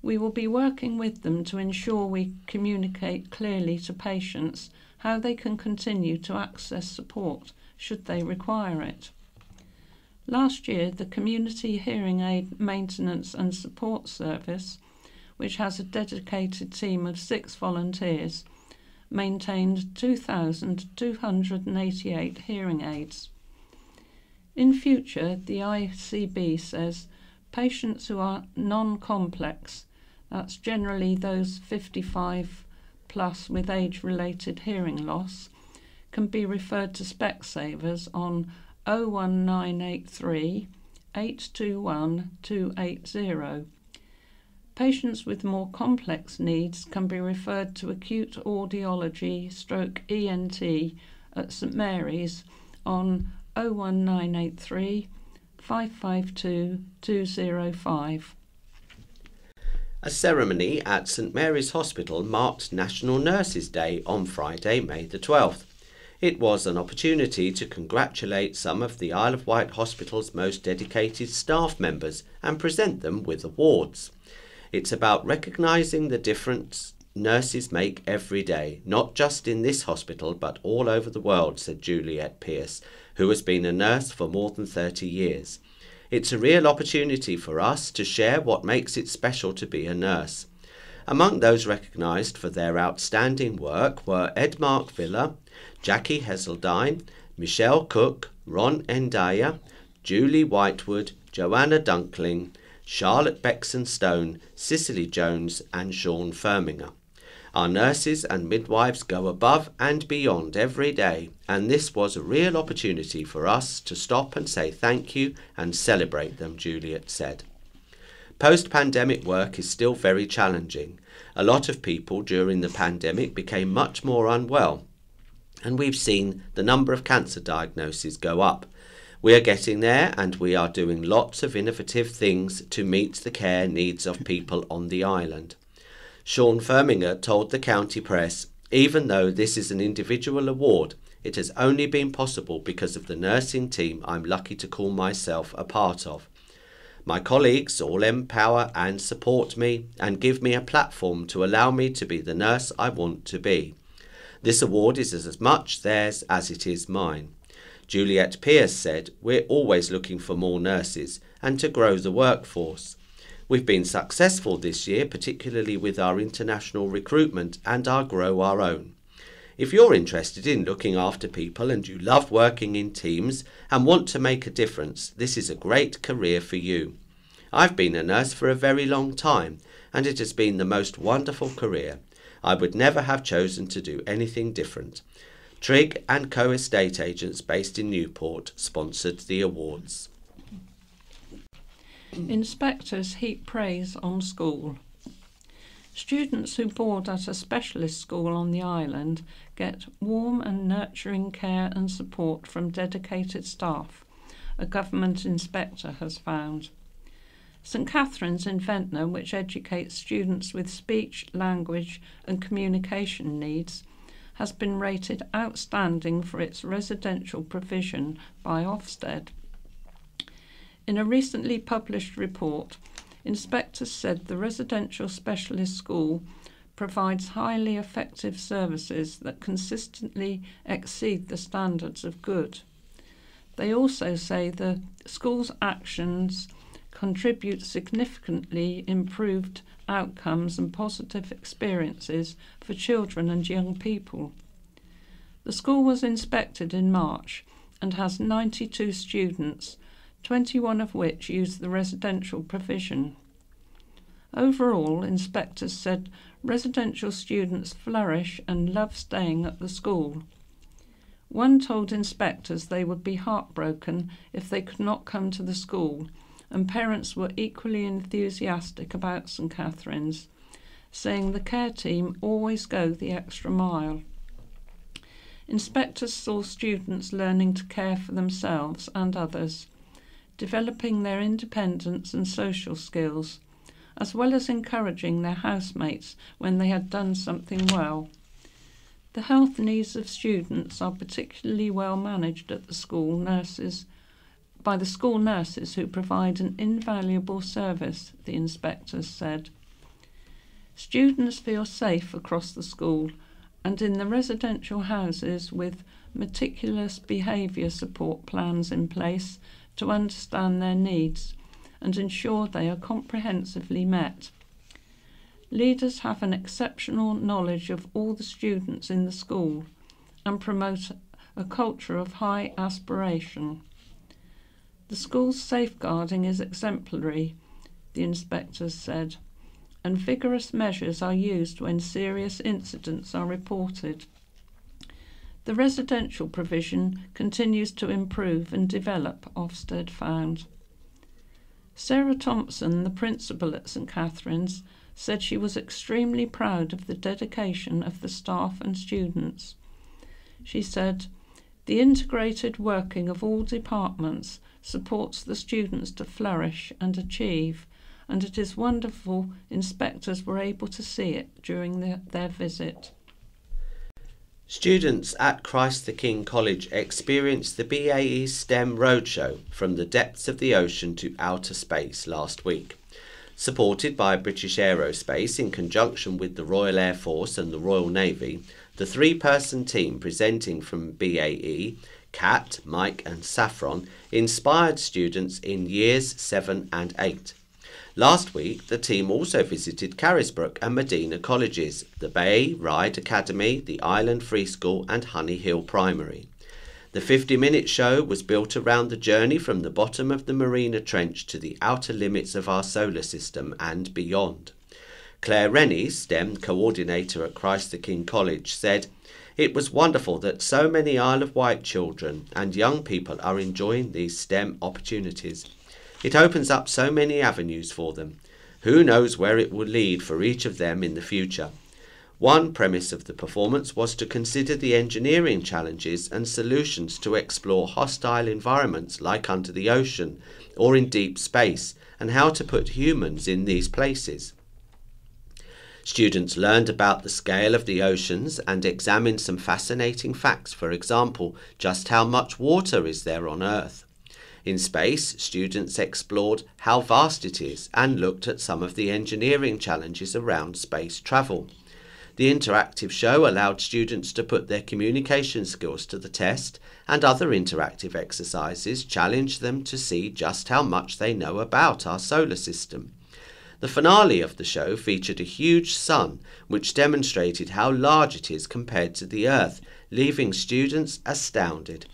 We will be working with them to ensure we communicate clearly to patients how they can continue to access support should they require it. Last year, the Community Hearing Aid Maintenance and Support Service, which has a dedicated team of six volunteers, maintained 2,288 hearing aids. In future, the ICB says patients who are non complex, that's generally those 55 plus with age related hearing loss, can be referred to Specsavers on 01983 821 280. Patients with more complex needs can be referred to acute audiology stroke ENT at St Mary's on 01983 552 205. A ceremony at St Mary's Hospital marked National Nurses Day on Friday, May the 12th. It was an opportunity to congratulate some of the Isle of Wight Hospital's most dedicated staff members and present them with awards. It's about recognising the difference nurses make every day, not just in this hospital but all over the world, said Juliet Pierce, who has been a nurse for more than 30 years. It's a real opportunity for us to share what makes it special to be a nurse. Among those recognised for their outstanding work were Edmark Villa, Jackie Heseldine, Michelle Cook, Ron Endaya, Julie Whitewood, Joanna Dunkling, Charlotte Bexon Stone, Cicely Jones, and Sean Firminger. Our nurses and midwives go above and beyond every day, and this was a real opportunity for us to stop and say thank you and celebrate them, Juliet said. Post pandemic work is still very challenging. A lot of people during the pandemic became much more unwell, and we've seen the number of cancer diagnoses go up. We are getting there and we are doing lots of innovative things to meet the care needs of people on the island. Sean Firminger told the county press even though this is an individual award, it has only been possible because of the nursing team I'm lucky to call myself a part of. My colleagues all empower and support me and give me a platform to allow me to be the nurse I want to be. This award is as much theirs as it is mine. Juliet Pierce said, We're always looking for more nurses and to grow the workforce. We've been successful this year, particularly with our international recruitment and our Grow Our Own. If you're interested in looking after people and you love working in teams and want to make a difference, this is a great career for you. I've been a nurse for a very long time and it has been the most wonderful career. I would never have chosen to do anything different. Trigg and Co estate agents based in Newport sponsored the awards. Inspectors heap praise on school. Students who board at a specialist school on the island get warm and nurturing care and support from dedicated staff, a government inspector has found. St Catherine's in Ventnor, which educates students with speech, language, and communication needs, has been rated outstanding for its residential provision by Ofsted. In a recently published report, inspectors said the residential specialist school provides highly effective services that consistently exceed the standards of good. They also say the school's actions contribute significantly improved outcomes and positive experiences for children and young people. The school was inspected in March and has 92 students, 21 of which used the residential provision. Overall, inspectors said residential students flourish and love staying at the school. One told inspectors they would be heartbroken if they could not come to the school and parents were equally enthusiastic about St Catherine's, saying the care team always go the extra mile. Inspectors saw students learning to care for themselves and others, developing their independence and social skills, as well as encouraging their housemates when they had done something well. The health needs of students are particularly well managed at the school nurses by the school nurses who provide an invaluable service, the inspectors said. Students feel safe across the school and in the residential houses with meticulous behaviour support plans in place to understand their needs and ensure they are comprehensively met. Leaders have an exceptional knowledge of all the students in the school and promote a culture of high aspiration. The school's safeguarding is exemplary, the inspectors said, and vigorous measures are used when serious incidents are reported. The residential provision continues to improve and develop, Ofsted found. Sarah Thompson, the principal at St Catherine's, said she was extremely proud of the dedication of the staff and students. She said, The integrated working of all departments supports the students to flourish and achieve, and it is wonderful inspectors were able to see it during the, their visit. Students at Christ the King College experienced the BAE STEM Roadshow from the depths of the ocean to outer space last week. Supported by British Aerospace in conjunction with the Royal Air Force and the Royal Navy, the three person team presenting from BAE, Kat, Mike, and Saffron, inspired students in years 7 and 8. Last week, the team also visited Carisbrooke and Medina colleges, the Bay Ryde Academy, the Island Free School, and Honey Hill Primary. The 50 minute show was built around the journey from the bottom of the Mariana Trench to the outer limits of our solar system and beyond. Claire Rennie, STEM coordinator at Christ the King College, said, It was wonderful that so many Isle of Wight children and young people are enjoying these STEM opportunities. It opens up so many avenues for them. Who knows where it will lead for each of them in the future? One premise of the performance was to consider the engineering challenges and solutions to explore hostile environments like under the ocean or in deep space and how to put humans in these places. Students learned about the scale of the oceans and examined some fascinating facts, for example, just how much water is there on Earth. In space, students explored how vast it is and looked at some of the engineering challenges around space travel. The interactive show allowed students to put their communication skills to the test, and other interactive exercises challenged them to see just how much they know about our solar system. The finale of the show featured a huge sun, which demonstrated how large it is compared to the Earth, leaving students astounded.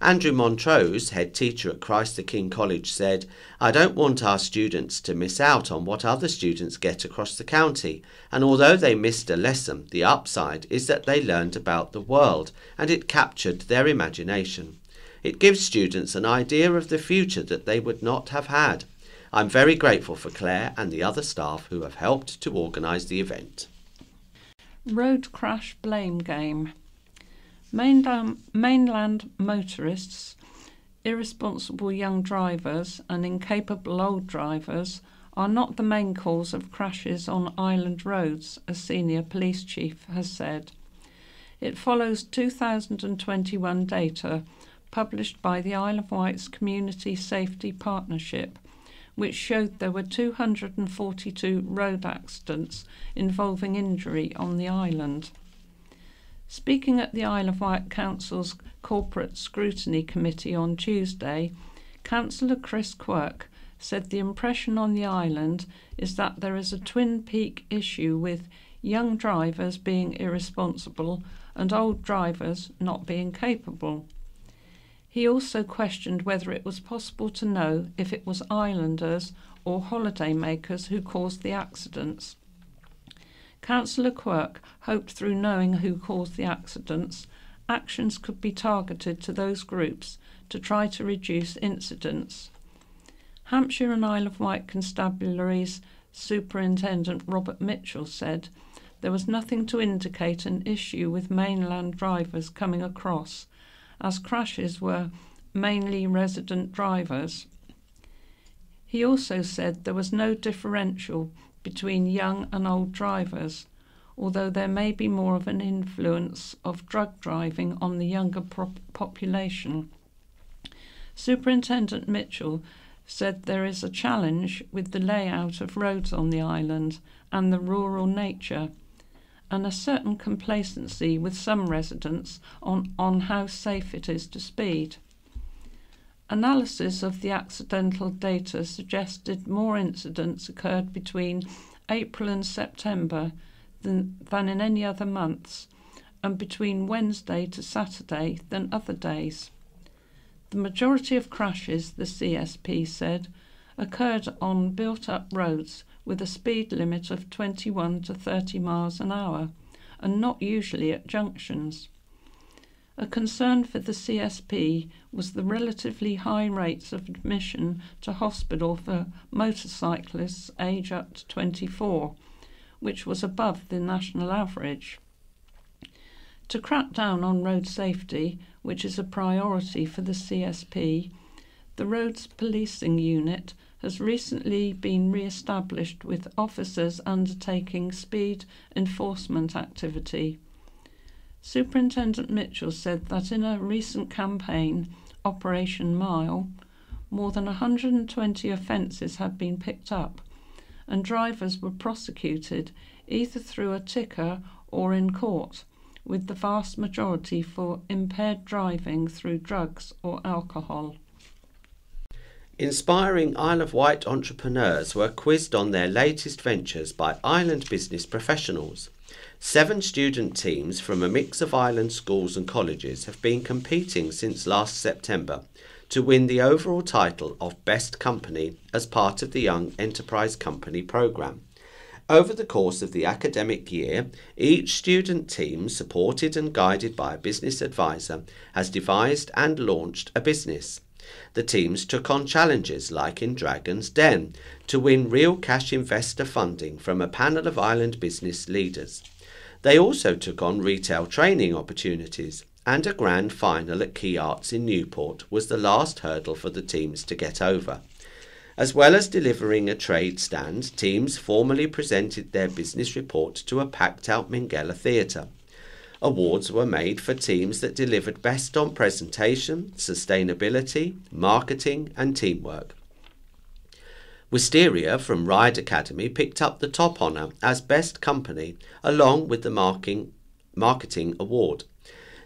Andrew Montrose, head teacher at Christ the King College, said, I don't want our students to miss out on what other students get across the county, and although they missed a lesson, the upside is that they learned about the world and it captured their imagination. It gives students an idea of the future that they would not have had. I'm very grateful for Claire and the other staff who have helped to organise the event. Road crash blame game. Mainland, mainland motorists, irresponsible young drivers, and incapable old drivers are not the main cause of crashes on island roads, a senior police chief has said. It follows 2021 data published by the Isle of Wight's Community Safety Partnership, which showed there were 242 road accidents involving injury on the island. Speaking at the Isle of Wight Council's Corporate Scrutiny Committee on Tuesday, Councillor Chris Quirk said the impression on the island is that there is a twin peak issue with young drivers being irresponsible and old drivers not being capable. He also questioned whether it was possible to know if it was islanders or holidaymakers who caused the accidents. Councillor Quirk hoped through knowing who caused the accidents, actions could be targeted to those groups to try to reduce incidents. Hampshire and Isle of Wight Constabulary's Superintendent Robert Mitchell said there was nothing to indicate an issue with mainland drivers coming across, as crashes were mainly resident drivers. He also said there was no differential between young and old drivers, although there may be more of an influence of drug driving on the younger population. Superintendent Mitchell said there is a challenge with the layout of roads on the island and the rural nature, and a certain complacency with some residents on, on how safe it is to speed. Analysis of the accidental data suggested more incidents occurred between April and September than, than in any other months, and between Wednesday to Saturday than other days. The majority of crashes, the CSP said, occurred on built up roads with a speed limit of 21 to 30 miles an hour, and not usually at junctions. A concern for the CSP was the relatively high rates of admission to hospital for motorcyclists aged up to 24, which was above the national average. To crack down on road safety, which is a priority for the CSP, the Roads Policing Unit has recently been re established with officers undertaking speed enforcement activity. Superintendent Mitchell said that in a recent campaign, Operation Mile, more than 120 offences had been picked up, and drivers were prosecuted either through a ticker or in court, with the vast majority for impaired driving through drugs or alcohol. Inspiring Isle of Wight entrepreneurs were quizzed on their latest ventures by island business professionals. Seven student teams from a mix of island schools and colleges have been competing since last September to win the overall title of Best Company as part of the Young Enterprise Company programme. Over the course of the academic year, each student team, supported and guided by a business advisor, has devised and launched a business. The teams took on challenges like in Dragon's Den to win real cash investor funding from a panel of island business leaders. They also took on retail training opportunities, and a grand final at Quay Arts in Newport was the last hurdle for the teams to get over. As well as delivering a trade stand, teams formally presented their business report to a packed out Minghella Theatre. Awards were made for teams that delivered best on presentation, sustainability, marketing, and teamwork. Wisteria from Ryde Academy picked up the top honour as Best Company along with the marking, Marketing Award.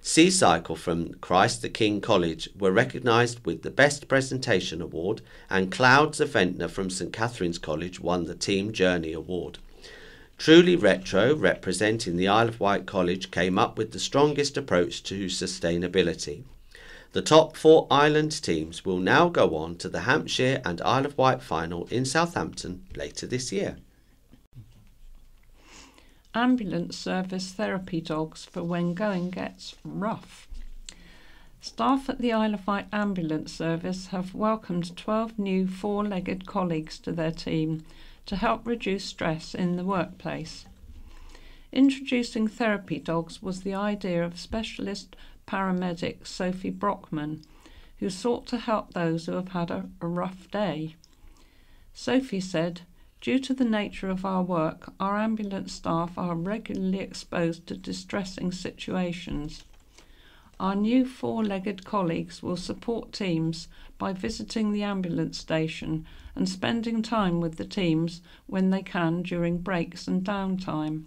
Sea Cycle from Christ the King College were recognised with the Best Presentation Award, and Clouds of Ventnor from St Catherine's College won the Team Journey Award. Truly Retro, representing the Isle of Wight College, came up with the strongest approach to sustainability. The top four island teams will now go on to the Hampshire and Isle of Wight final in Southampton later this year. Ambulance service therapy dogs for when going gets rough. Staff at the Isle of Wight Ambulance Service have welcomed 12 new four legged colleagues to their team to help reduce stress in the workplace. Introducing therapy dogs was the idea of specialist paramedic Sophie Brockman, who sought to help those who have had a, a rough day. Sophie said, Due to the nature of our work, our ambulance staff are regularly exposed to distressing situations. Our new four legged colleagues will support teams by visiting the ambulance station and spending time with the teams when they can during breaks and downtime.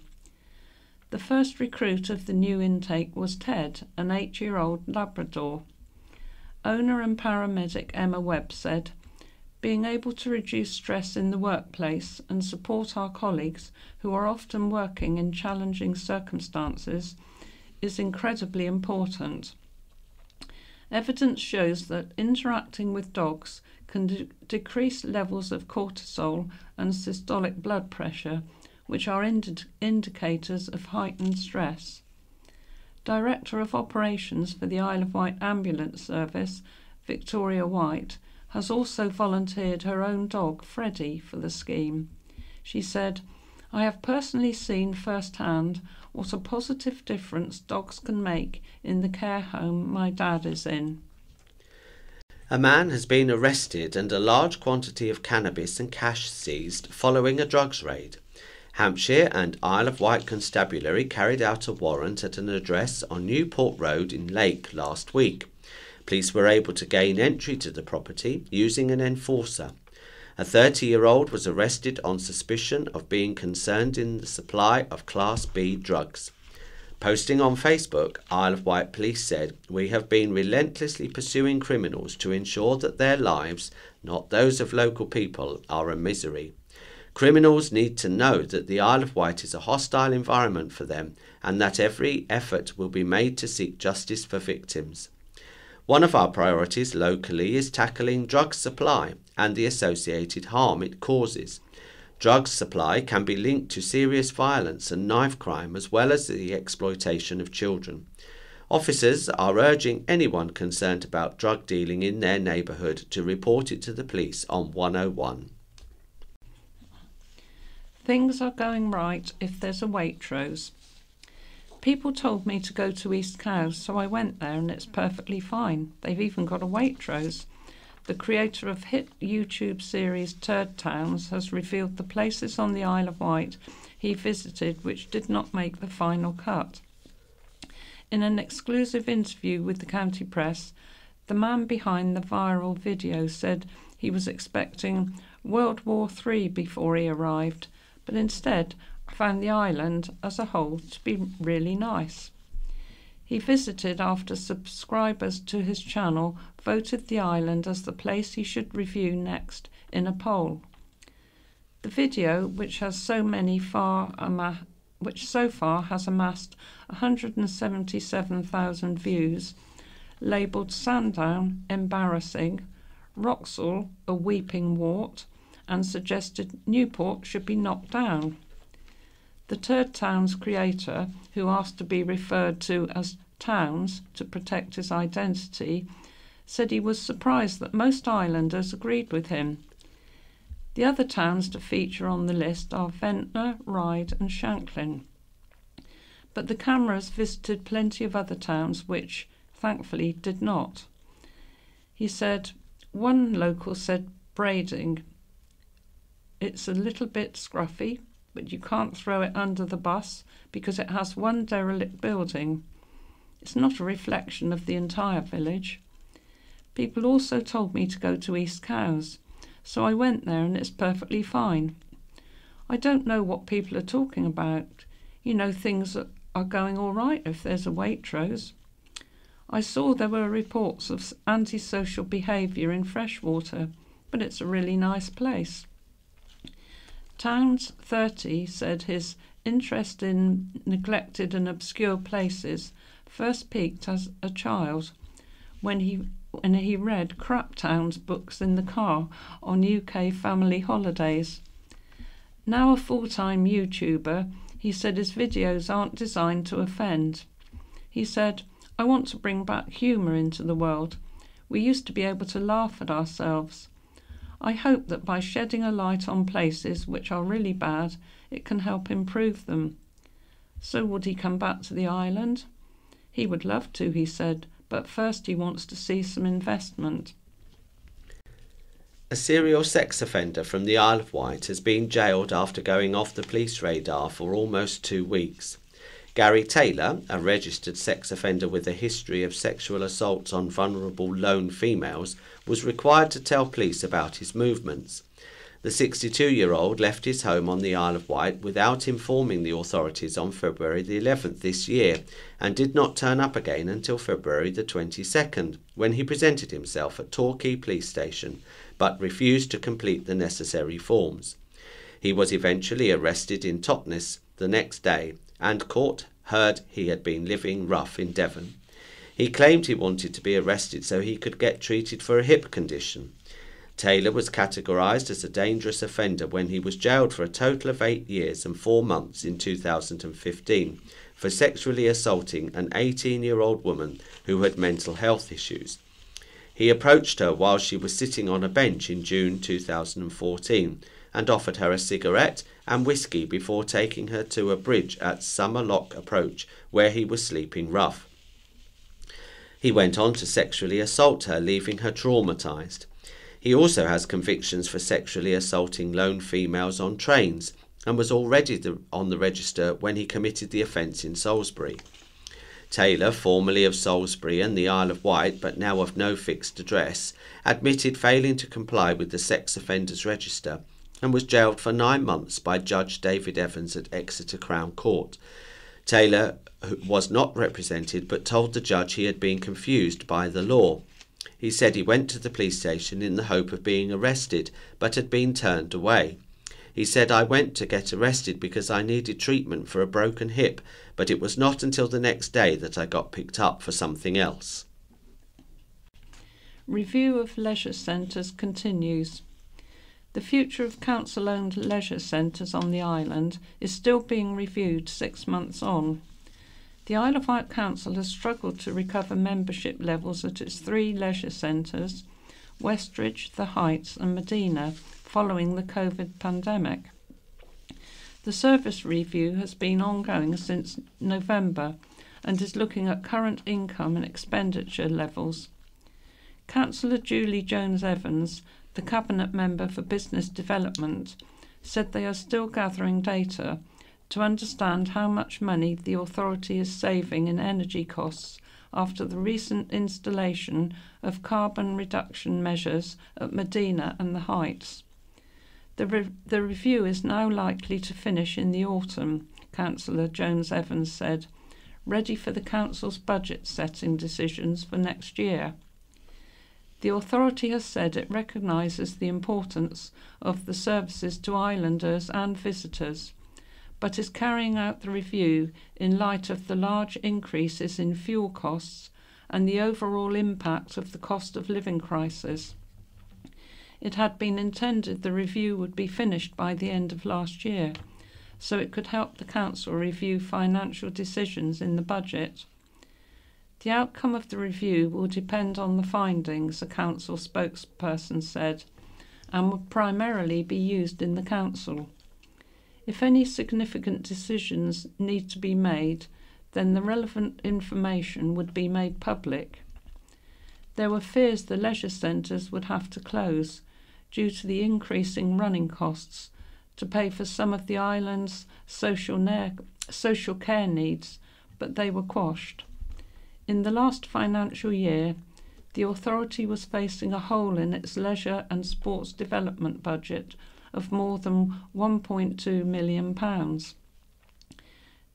The first recruit of the new intake was Ted, an eight year old Labrador. Owner and paramedic Emma Webb said, Being able to reduce stress in the workplace and support our colleagues who are often working in challenging circumstances is incredibly important. Evidence shows that interacting with dogs can de- decrease levels of cortisol and systolic blood pressure which are indi- indicators of heightened stress. Director of Operations for the Isle of Wight Ambulance Service, Victoria White, has also volunteered her own dog, Freddie, for the scheme. She said, I have personally seen firsthand what a positive difference dogs can make in the care home my dad is in. A man has been arrested and a large quantity of cannabis and cash seized following a drugs raid. Hampshire and Isle of Wight Constabulary carried out a warrant at an address on Newport Road in Lake last week. Police were able to gain entry to the property using an enforcer. A 30 year old was arrested on suspicion of being concerned in the supply of Class B drugs. Posting on Facebook, Isle of Wight Police said, We have been relentlessly pursuing criminals to ensure that their lives, not those of local people, are a misery. Criminals need to know that the Isle of Wight is a hostile environment for them and that every effort will be made to seek justice for victims. One of our priorities locally is tackling drug supply and the associated harm it causes. Drug supply can be linked to serious violence and knife crime as well as the exploitation of children. Officers are urging anyone concerned about drug dealing in their neighbourhood to report it to the police on 101. Things are going right if there's a Waitrose. People told me to go to East Cowes, so I went there and it's perfectly fine. They've even got a Waitrose. The creator of hit YouTube series Turd Towns has revealed the places on the Isle of Wight he visited which did not make the final cut. In an exclusive interview with the county press, the man behind the viral video said he was expecting World War III before he arrived, but instead found the island as a whole to be really nice. He visited after subscribers to his channel voted the island as the place he should review next in a poll. The video, which has so many far which so far has amassed 177,000 views, labelled Sandown embarrassing, Wroxall a weeping wart, and suggested Newport should be knocked down. The Turd Towns creator, who asked to be referred to as Towns to protect his identity, said he was surprised that most islanders agreed with him. The other towns to feature on the list are Ventnor, Ryde, and Shanklin. But the cameras visited plenty of other towns which, thankfully, did not. He said, one local said Brading. It's a little bit scruffy, but you can't throw it under the bus because it has one derelict building. It's not a reflection of the entire village. People also told me to go to East Cowes, so I went there and it's perfectly fine. I don't know what people are talking about. You know, things are going all right if there's a Waitrose. I saw there were reports of antisocial behaviour in freshwater, but it's a really nice place. Towns 30 said his interest in neglected and obscure places first peaked as a child when he when he read Crap Towns books in the car on UK family holidays. Now a full-time YouTuber, he said his videos aren't designed to offend. He said, I want to bring back humour into the world. We used to be able to laugh at ourselves. I hope that by shedding a light on places which are really bad, it can help improve them. So would he come back to the island? He would love to, he said, but first he wants to see some investment. A serial sex offender from the Isle of Wight has been jailed after going off the police radar for almost two weeks. Gary Taylor, a registered sex offender with a history of sexual assaults on vulnerable lone females, was required to tell police about his movements. The 62 year old left his home on the Isle of Wight without informing the authorities on February the 11th this year and did not turn up again until February the 22nd when he presented himself at Torquay Police Station but refused to complete the necessary forms. He was eventually arrested in Totnes the next day and court heard he had been living rough in Devon. He claimed he wanted to be arrested so he could get treated for a hip condition. Taylor was categorised as a dangerous offender when he was jailed for a total of eight years and four months in 2015 for sexually assaulting an 18 year old woman who had mental health issues. He approached her while she was sitting on a bench in June 2014 and offered her a cigarette and whisky before taking her to a bridge at Summerlock Approach where he was sleeping rough. He went on to sexually assault her, leaving her traumatized. He also has convictions for sexually assaulting lone females on trains and was already on the register when he committed the offence in Salisbury. Taylor, formerly of Salisbury and the Isle of Wight, but now of no fixed address, admitted failing to comply with the sex offenders register and was jailed for nine months by Judge David Evans at Exeter Crown Court. Taylor was not represented but told the judge he had been confused by the law. He said he went to the police station in the hope of being arrested but had been turned away. He said, I went to get arrested because I needed treatment for a broken hip, but it was not until the next day that I got picked up for something else. Review of leisure centres continues. The future of council owned leisure centres on the island is still being reviewed six months on. The Isle of Wight Council has struggled to recover membership levels at its three leisure centres, Westridge, The Heights, and Medina, following the COVID pandemic. The service review has been ongoing since November and is looking at current income and expenditure levels. Councillor Julie Jones Evans, the Cabinet Member for Business Development, said they are still gathering data to understand how much money the authority is saving in energy costs after the recent installation of carbon reduction measures at Medina and the Heights. The, re- the review is now likely to finish in the autumn, Councillor Jones Evans said, ready for the Council's budget setting decisions for next year. The authority has said it recognises the importance of the services to islanders and visitors, but is carrying out the review in light of the large increases in fuel costs and the overall impact of the cost of living crisis. It had been intended the review would be finished by the end of last year, so it could help the Council review financial decisions in the budget. The outcome of the review will depend on the findings, a council spokesperson said, and will primarily be used in the council. If any significant decisions need to be made, then the relevant information would be made public. There were fears the leisure centres would have to close due to the increasing running costs to pay for some of the island's social, ne- social care needs, but they were quashed. In the last financial year, the authority was facing a hole in its leisure and sports development budget of more than £1.2 million.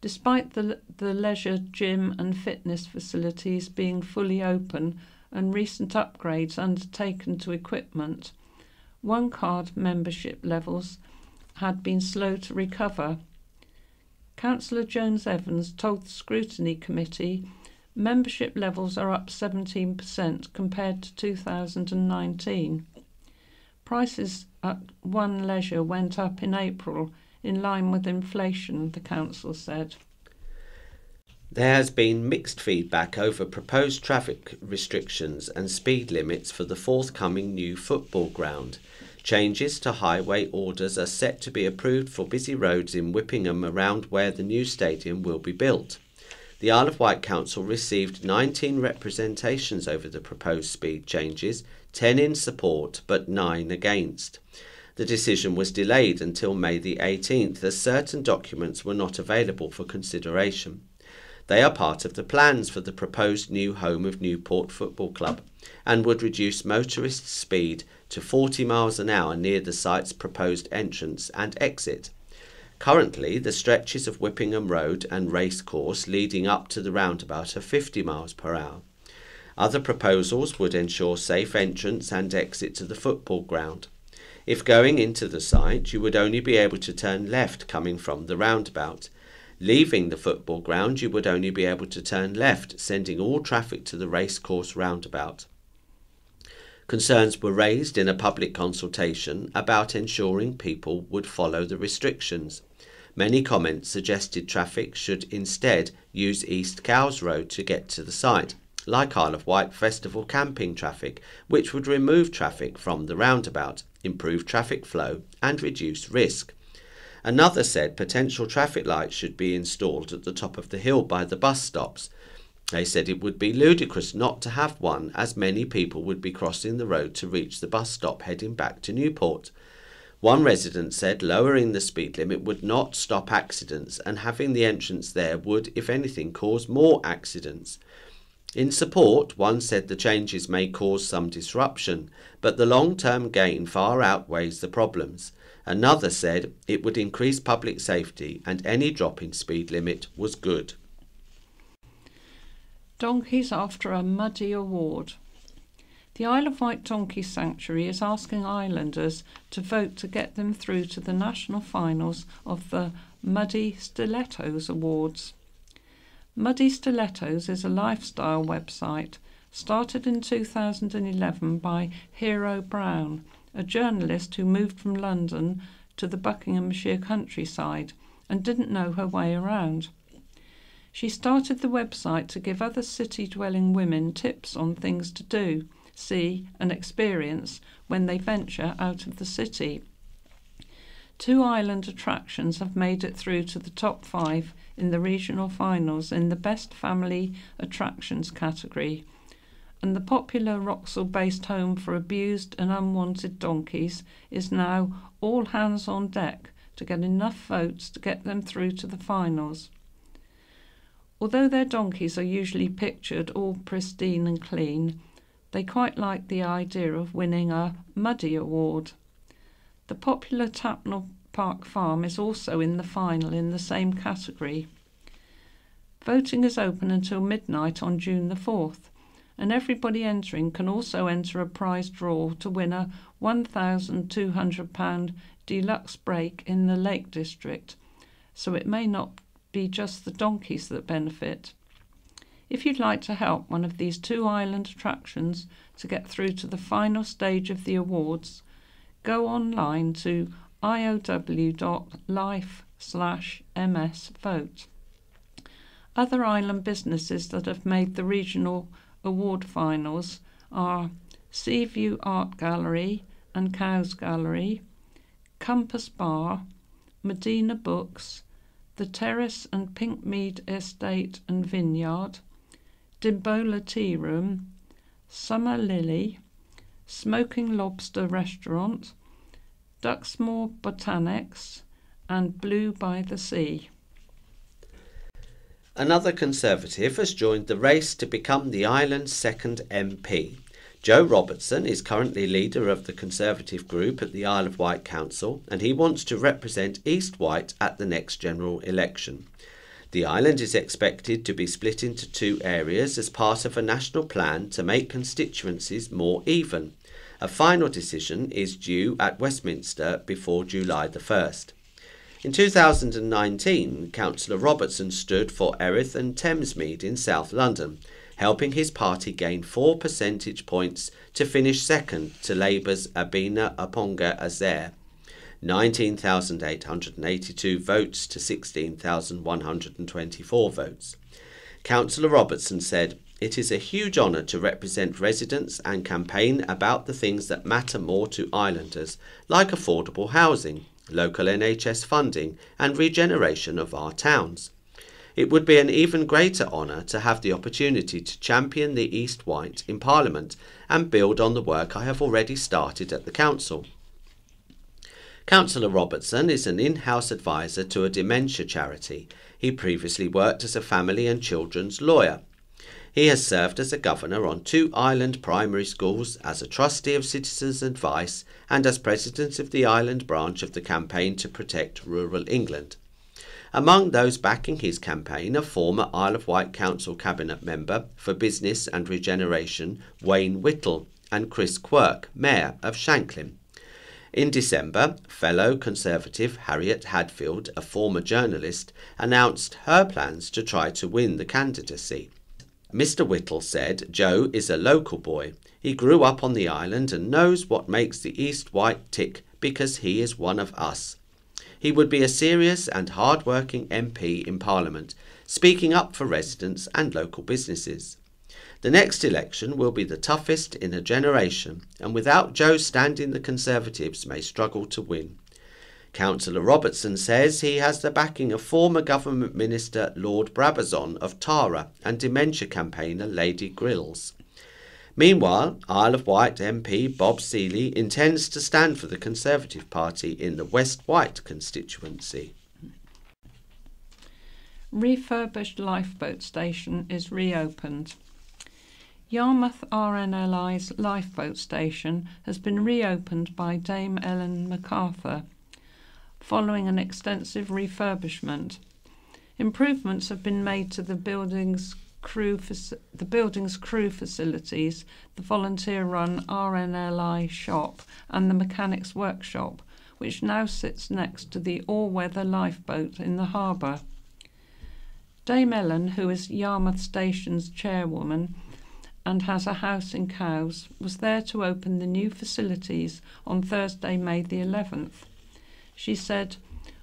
Despite the, the leisure gym and fitness facilities being fully open and recent upgrades undertaken to equipment, one card membership levels had been slow to recover. Councillor Jones Evans told the Scrutiny Committee membership levels are up 17% compared to 2019. Prices at One Leisure went up in April in line with inflation, the council said. There has been mixed feedback over proposed traffic restrictions and speed limits for the forthcoming new football ground. Changes to highway orders are set to be approved for busy roads in Whippingham around where the new stadium will be built the Isle of Wight Council received 19 representations over the proposed speed changes, 10 in support but 9 against. The decision was delayed until May the 18th as certain documents were not available for consideration. They are part of the plans for the proposed new home of Newport Football Club and would reduce motorists' speed to 40 miles an hour near the site's proposed entrance and exit. Currently, the stretches of Whippingham Road and Racecourse leading up to the roundabout are 50 miles per hour. Other proposals would ensure safe entrance and exit to the football ground. If going into the site, you would only be able to turn left coming from the roundabout. Leaving the football ground, you would only be able to turn left, sending all traffic to the racecourse roundabout. Concerns were raised in a public consultation about ensuring people would follow the restrictions. Many comments suggested traffic should instead use East Cowes Road to get to the site, like Isle of Wight Festival camping traffic, which would remove traffic from the roundabout, improve traffic flow, and reduce risk. Another said potential traffic lights should be installed at the top of the hill by the bus stops they said it would be ludicrous not to have one, as many people would be crossing the road to reach the bus stop heading back to Newport. One resident said lowering the speed limit would not stop accidents, and having the entrance there would, if anything, cause more accidents. In support, one said the changes may cause some disruption, but the long term gain far outweighs the problems. Another said it would increase public safety and any drop in speed limit was good. Donkeys after a muddy award. The Isle of Wight Donkey Sanctuary is asking islanders to vote to get them through to the national finals of the Muddy Stilettos Awards. Muddy Stilettos is a lifestyle website started in 2011 by Hero Brown, a journalist who moved from London to the Buckinghamshire countryside and didn't know her way around. She started the website to give other city dwelling women tips on things to do, see, and experience when they venture out of the city. Two island attractions have made it through to the top five in the regional finals in the Best Family Attractions category. And the popular Wroxall based home for abused and unwanted donkeys is now all hands on deck to get enough votes to get them through to the finals. Although their donkeys are usually pictured all pristine and clean, they quite like the idea of winning a Muddy Award. The popular Tapnell Park Farm is also in the final in the same category. Voting is open until midnight on June the 4th, and everybody entering can also enter a prize draw to win a £1,200 deluxe break in the Lake District, so it may not be just the donkeys that benefit. If you'd like to help one of these two island attractions to get through to the final stage of the awards, go online to iow.life slash ms vote. Other island businesses that have made the regional award finals are Seaview Art Gallery and Cowes Gallery, Compass Bar, Medina Books, the Terrace and Pinkmead Estate and Vineyard, Dimbola Tea Room, Summer Lily, Smoking Lobster Restaurant, Duxmoor Botanics, and Blue by the Sea. Another Conservative has joined the race to become the island's second MP. Joe Robertson is currently leader of the Conservative group at the Isle of Wight Council and he wants to represent East Wight at the next general election. The island is expected to be split into two areas as part of a national plan to make constituencies more even. A final decision is due at Westminster before July the 1st. In 2019, Councillor Robertson stood for Erith and Thamesmead in South London, helping his party gain four percentage points to finish second to Labour's Abena Oppong-Asare. 19,882 votes to 16,124 votes. Councillor Robertson said, It is a huge honour to represent residents and campaign about the things that matter more to islanders, like affordable housing, local NHS funding, and regeneration of our towns. It would be an even greater honour to have the opportunity to champion the East Wight in Parliament and build on the work I have already started at the Council. Councillor Robertson is an in house advisor to a dementia charity. He previously worked as a family and children's lawyer. He has served as a governor on two island primary schools, as a trustee of Citizens Advice, and as president of the island branch of the Campaign to Protect Rural England. Among those backing his campaign are former Isle of Wight Council Cabinet member for Business and Regeneration Wayne Whittle and Chris Quirk, Mayor of Shanklin. In December, fellow Conservative Harriet Hadfield, a former journalist, announced her plans to try to win the candidacy. Mr. Whittle said Joe is a local boy. He grew up on the island and knows what makes the East Wight tick because he is one of us. He would be a serious and hard working MP in Parliament, speaking up for residents and local businesses. The next election will be the toughest in a generation, and without Joe standing, the Conservatives may struggle to win. Councillor Robertson says he has the backing of former Government Minister Lord Brabazon of Tara and dementia campaigner Lady Grills. Meanwhile, Isle of Wight MP Bob Seely intends to stand for the Conservative Party in the West Wight constituency. Refurbished lifeboat station is reopened. Yarmouth RNLI's lifeboat station has been reopened by Dame Ellen MacArthur following an extensive refurbishment. Improvements have been made to the building's crew the building's crew facilities, the volunteer-run RNLI shop, and the mechanics workshop, which now sits next to the all-weather lifeboat in the harbour. Dame Ellen, who is Yarmouth Station's chairwoman, and has a house in Cowes, was there to open the new facilities on Thursday, May the 11th. She said,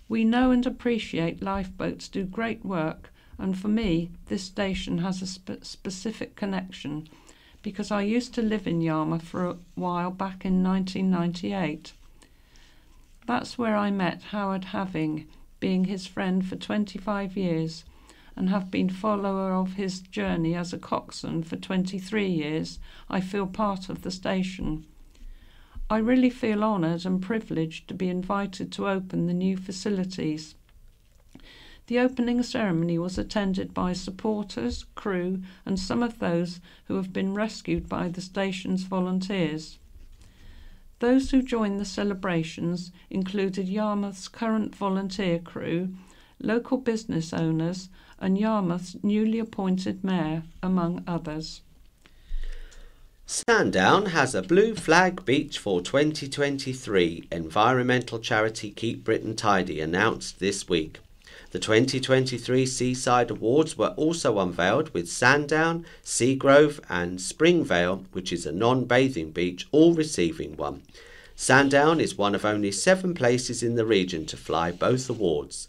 We know and appreciate lifeboats do great work and for me, this station has a spe- specific connection because I used to live in Yarmouth for a while back in 1998. That's where I met Howard Having, being his friend for 25 years, and have been follower of his journey as a coxswain for 23 years. I feel part of the station. I really feel honoured and privileged to be invited to open the new facilities. The opening ceremony was attended by supporters, crew, and some of those who have been rescued by the station's volunteers. Those who joined the celebrations included Yarmouth's current volunteer crew, local business owners, and Yarmouth's newly appointed mayor, among others. Sandown has a blue flag beach for 2023, environmental charity Keep Britain Tidy announced this week. The 2023 Seaside Awards were also unveiled with Sandown, Seagrove, and Springvale, which is a non bathing beach, all receiving one. Sandown is one of only seven places in the region to fly both awards.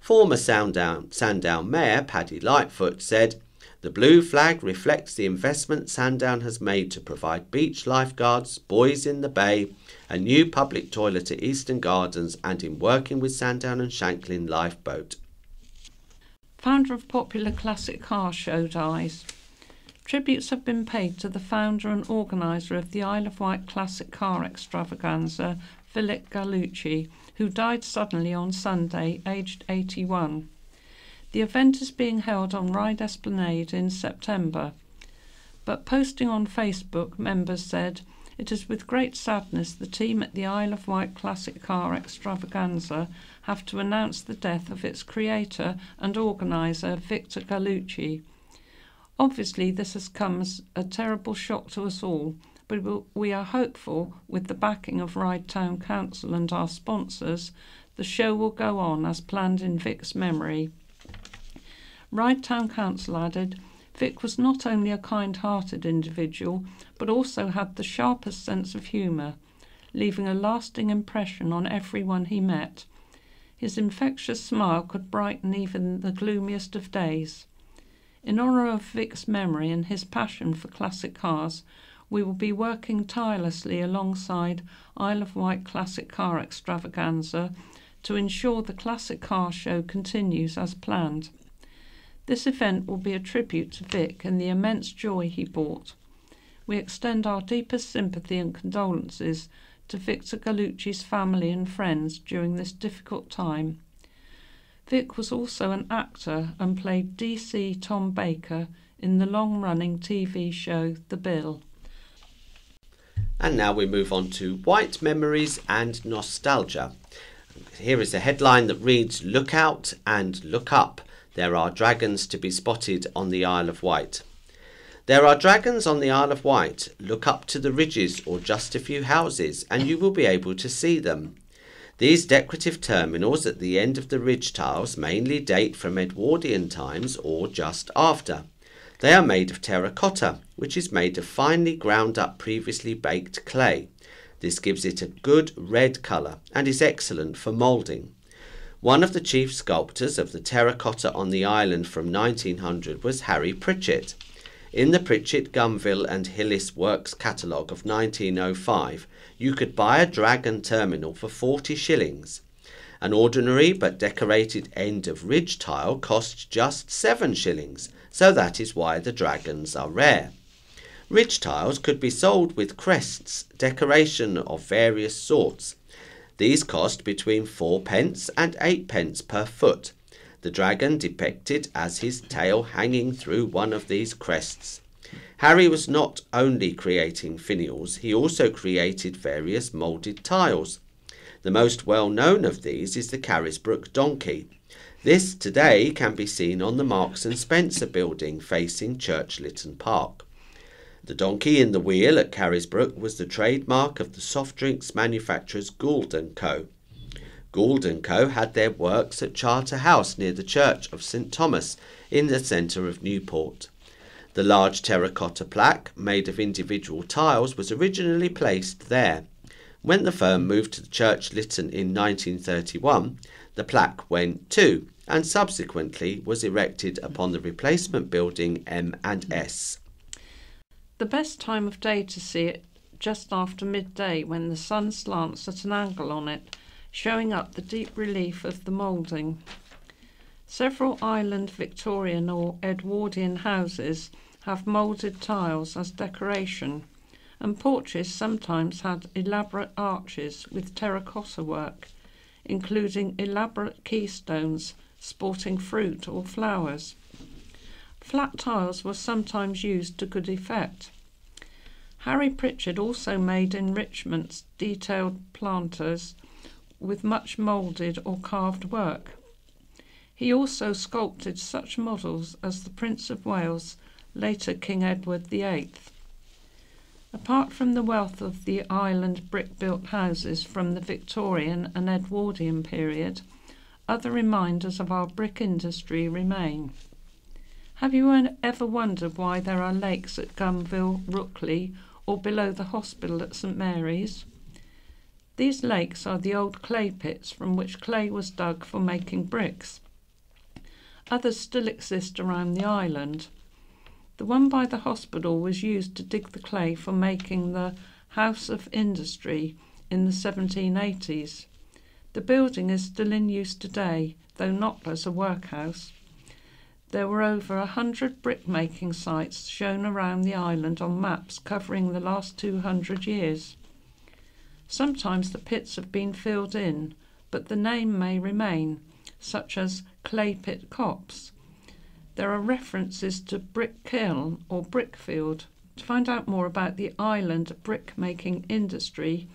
Former Sandown, Sandown Mayor Paddy Lightfoot said, The blue flag reflects the investment Sandown has made to provide beach lifeguards, buoys in the bay, a new public toilet at Eastern Gardens, and in working with Sandown and Shanklin Lifeboat founder of popular classic car show dies. Tributes have been paid to the founder and organiser of the Isle of Wight Classic Car Extravaganza, Philip Gallucci, who died suddenly on Sunday, aged 81. The event is being held on Ryde Esplanade in September. But posting on Facebook, members said, It is with great sadness the team at the Isle of Wight Classic Car Extravaganza have to announce the death of its creator and organiser, Victor Gallucci. Obviously, this has come as a terrible shock to us all, but we are hopeful, with the backing of Ryde Town Council and our sponsors, the show will go on as planned in Vic's memory. Ryde Town Council added, Vic was not only a kind hearted individual, but also had the sharpest sense of humour, leaving a lasting impression on everyone he met. His infectious smile could brighten even the gloomiest of days. In honour of Vic's memory and his passion for classic cars, we will be working tirelessly alongside Isle of Wight Classic Car Extravaganza to ensure the Classic Car Show continues as planned. This event will be a tribute to Vic and the immense joy he brought. We extend our deepest sympathy and condolences to Victor Gallucci's family and friends during this difficult time. Vic was also an actor and played DC Tom Baker in the long running TV show The Bill. And now we move on to Wight Memories and Nostalgia. Here is a headline that reads Look out and look up. There are dragons to be spotted on the Isle of Wight. There are dragons on the Isle of Wight. Look up to the ridges or just a few houses, and you will be able to see them. These decorative terminals at the end of the ridge tiles mainly date from Edwardian times or just after. They are made of terracotta, which is made of finely ground up previously baked clay. This gives it a good red colour and is excellent for moulding. One of the chief sculptors of the terracotta on the island from 1900 was Harry Pritchett. In the Pritchett, Gunville and Hillis Works catalogue of 1905, you could buy a dragon terminal for 40 shillings. An ordinary but decorated end of ridge tile costs just 7 shillings, so that is why the dragons are rare. Ridge tiles could be sold with crests, decoration of various sorts. These cost between 4 pence and 8 pence per foot, the dragon depicted as his tail hanging through one of these crests. Harry was not only creating finials, he also created various moulded tiles. The most well known of these is the Carisbrooke donkey. This today can be seen on the Marks and Spencer building facing Church Litten Park. The donkey in the wheel at Carisbrooke was the trademark of the soft drinks manufacturers Gould & Co. Gould & Co. had their works at Charter House near the Church of St Thomas in the centre of Newport. The large terracotta plaque, made of individual tiles, was originally placed there. When the firm moved to the Church Litten in 1931, the plaque went too, and subsequently was erected upon the replacement building M and S. The best time of day to see it just after midday when the sun slants at an angle on it, showing up the deep relief of the moulding. Several island Victorian or Edwardian houses have moulded tiles as decoration, and porches sometimes had elaborate arches with terracotta work, including elaborate keystones sporting fruit or flowers. Flat tiles were sometimes used to good effect. Harry Pritchard also made enrichments, detailed planters with much moulded or carved work. He also sculpted such models as the Prince of Wales, later King Edward VIII. Apart from the wealth of the island brick built houses from the Victorian and Edwardian period, other reminders of our brick industry remain. Have you ever wondered why there are lakes at Gunville, Rookley, or below the hospital at St Mary's? These lakes are the old clay pits from which clay was dug for making bricks. Others still exist around the island. The one by the hospital was used to dig the clay for making the House of Industry in the 1780s. The building is still in use today, though not as a workhouse. There were over a hundred brick-making sites shown around the island on maps covering the last 200 years. Sometimes the pits have been filled in, but the name may remain, such as Clay Pit Copse. There are references to brick kiln or brickfield. To find out more about the island brick-making industry,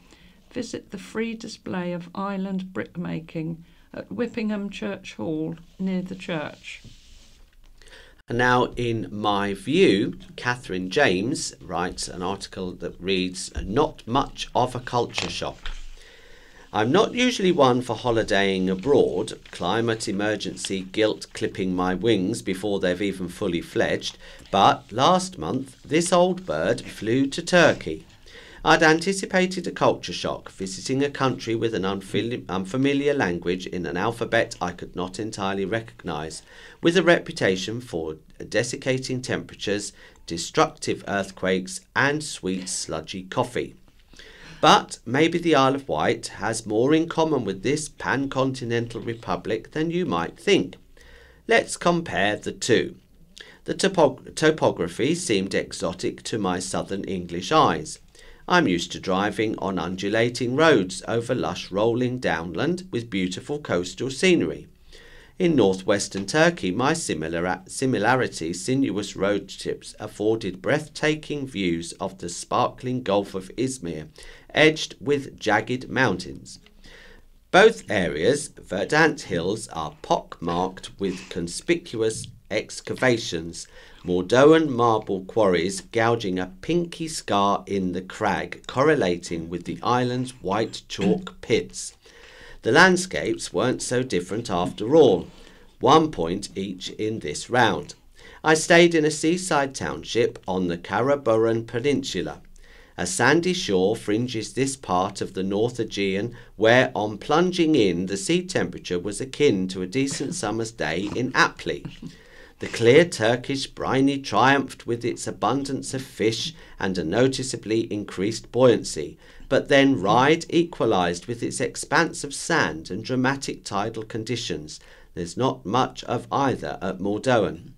visit the free display of island brickmaking at Whippingham Church Hall near the church. And now, in my view, Catherine James writes an article that reads Not much of a culture shock. I'm not usually one for holidaying abroad, climate emergency guilt clipping my wings before they've even fully fledged, but last month this old bird flew to Turkey. I'd anticipated a culture shock, visiting a country with an unfamiliar language in an alphabet I could not entirely recognise, with a reputation for desiccating temperatures, destructive earthquakes, and sweet sludgy coffee. But maybe the Isle of Wight has more in common with this pan continental republic than you might think. Let's compare the two. The topog- topography seemed exotic to my southern English eyes. I'm used to driving on undulating roads over lush rolling downland with beautiful coastal scenery. In northwestern Turkey, my similar, similarity sinuous road trips afforded breathtaking views of the sparkling Gulf of Izmir, edged with jagged mountains. Both areas, verdant hills, are pock-marked with conspicuous excavations, Mordoğan marble quarries gouging a pinky scar in the crag, correlating with the island's white chalk pits. The landscapes weren't so different after all, one point each in this round. I stayed in a seaside township on the Karaburun Peninsula. A sandy shore fringes this part of the North Aegean, where on plunging in the sea temperature was akin to a decent summer's day in Appley. The clear Turkish briny triumphed with its abundance of fish and a noticeably increased buoyancy, but then Ryde equalised with its expanse of sand and dramatic tidal conditions. There's not much of either at Mordoğan.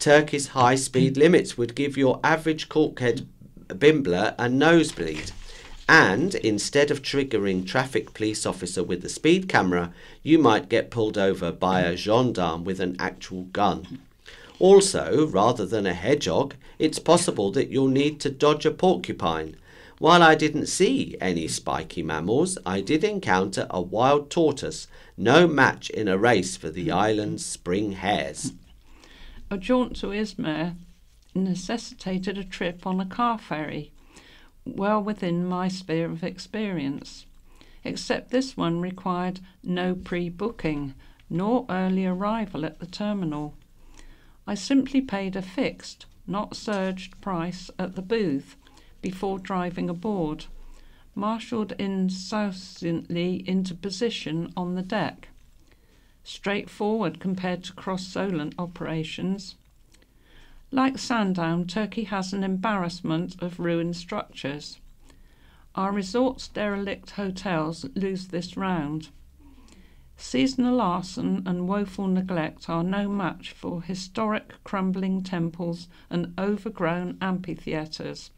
Turkey's high speed limits would give your average caulkhead bimbler a nosebleed. And instead of triggering traffic police officer with a speed camera, you might get pulled over by a gendarme with an actual gun. Also, rather than a hedgehog, it's possible that you'll need to dodge a porcupine. While I didn't see any spiky mammals, I did encounter a wild tortoise, no match in a race for the island's spring hares. A jaunt to Izmir necessitated a trip on a car ferry, well within my sphere of experience, except this one required no pre booking nor early arrival at the terminal. I simply paid a fixed, not surged price at the booth before driving aboard, marshalled insouciantly into position on the deck. straightforward compared to cross Solent operations. Like Sandown, Turkey has an embarrassment of ruined structures. Our resort's derelict hotels lose this round. Seasonal arson and woeful neglect are no match for historic crumbling temples and overgrown amphitheatres.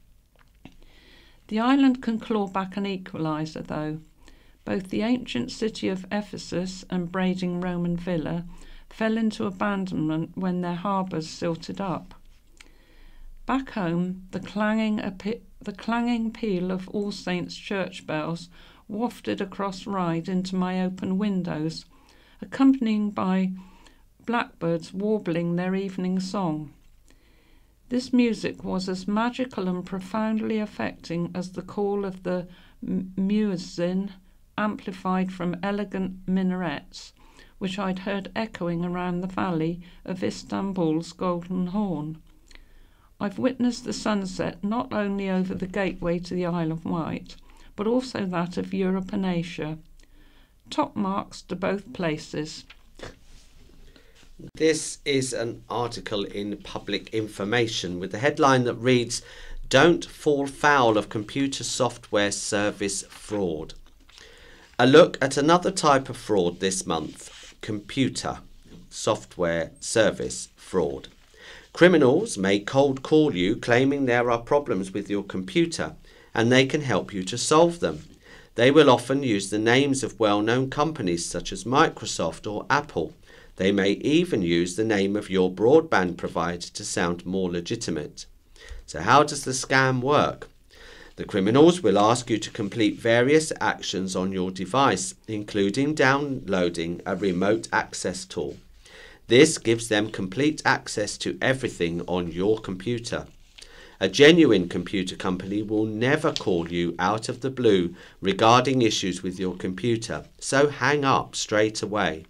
The island can claw back an equaliser, though. Both the ancient city of Ephesus and Brading Roman villa fell into abandonment when their harbours silted up. Back home, the clanging, the clanging peal of All Saints' church bells wafted across Ryde into my open windows, accompanied by blackbirds warbling their evening song. This music was as magical and profoundly affecting as the call of the muezzin, amplified from elegant minarets, which I'd heard echoing around the valley of Istanbul's Golden Horn. I've witnessed the sunset not only over the gateway to the Isle of Wight, but also that of Europe and Asia. Top marks to both places. This is an article in Public Information with the headline that reads Don't Fall Foul of Computer Software Service Fraud. A look at another type of fraud this month computer software service fraud. Criminals may cold call you claiming there are problems with your computer and they can help you to solve them. They will often use the names of well known companies such as Microsoft or Apple. They may even use the name of your broadband provider to sound more legitimate. So, how does the scam work? The criminals will ask you to complete various actions on your device, including downloading a remote access tool. This gives them complete access to everything on your computer. A genuine computer company will never call you out of the blue regarding issues with your computer, so hang up straight away.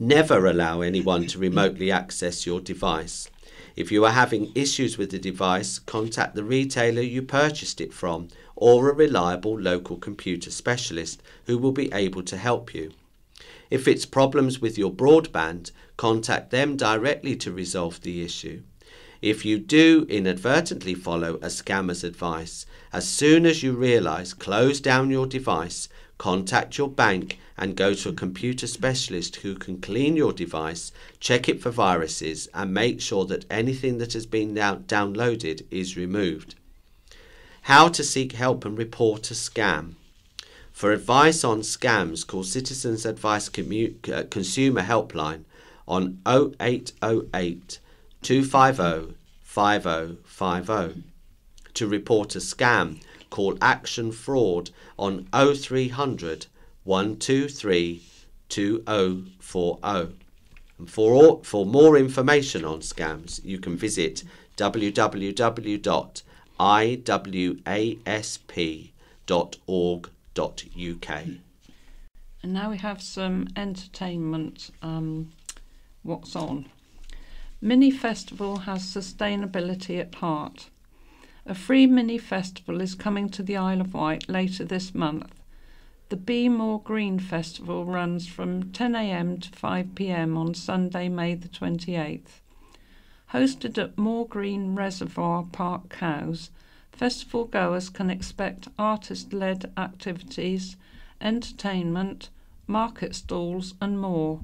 Never allow anyone to remotely access your device. If you are having issues with the device, contact the retailer you purchased it from or a reliable local computer specialist who will be able to help you. If it's problems with your broadband, contact them directly to resolve the issue. If you do inadvertently follow a scammer's advice, as soon as you realize, close down your device, contact your bank, and go to a computer specialist who can clean your device, check it for viruses, and make sure that anything that has been down- downloaded is removed. How to seek help and report a scam. For advice on scams, call Citizens Advice uh, Consumer Helpline on 0808 250 5050. To report a scam, call Action Fraud on 0300 123 2040. And for, for more information on scams, you can visit www.iwasp.org.uk. And now we have some entertainment. Um, what's on? Mini Festival has sustainability at heart. A free mini festival is coming to the Isle of Wight later this month. The Be More Green Festival runs from 10am to 5pm on Sunday, May the 28th. Hosted at More Green Reservoir Park Cowes, festival goers can expect artist led activities, entertainment, market stalls, and more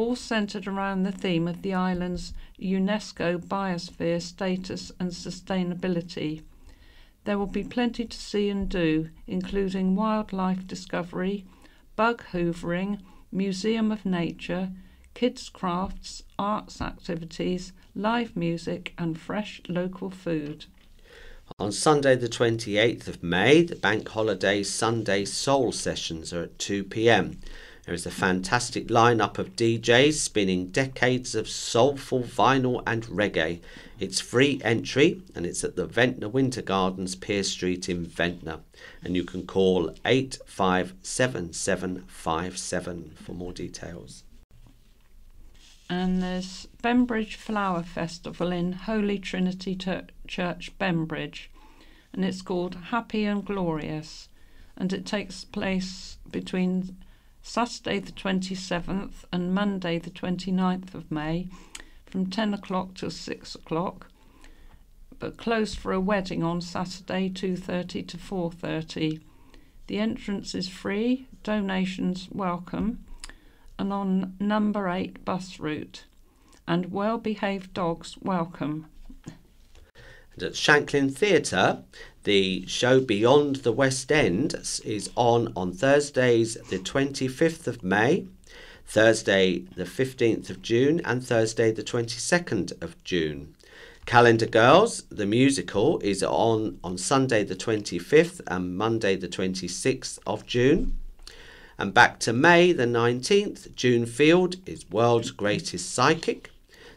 all centred around the theme of the island's UNESCO biosphere status and sustainability. There will be plenty to see and do, including wildlife discovery, bug hoovering, museum of nature, kids' crafts, arts activities, live music, and fresh local food. On Sunday, the 28th of May, the bank holiday Sunday Soul sessions are at 2 pm. There is a fantastic lineup of DJs spinning decades of soulful vinyl and reggae. It's free entry and it's at the Ventnor Winter Gardens, Pier Street in Ventnor. And you can call 857757 for more details. And there's Bembridge Flower Festival in Holy Trinity Church, Bembridge, and it's called Happy and Glorious, and it takes place between Saturday the 27th and Monday the 29th of May from 10 o'clock till 6 o'clock but closed for a wedding on Saturday 2:30 to 4:30. The entrance is free, donations welcome, and on number 8 bus route. And well-behaved dogs welcome. And at Shanklin Theatre, the show Beyond the West End is on on Thursdays the 25th of May, Thursday the 15th of June, and Thursday the 22nd of June. Calendar Girls, the musical, is on on Sunday the 25th and Monday the 26th of June. And back to May the 19th, June Field is World's Greatest Psychic.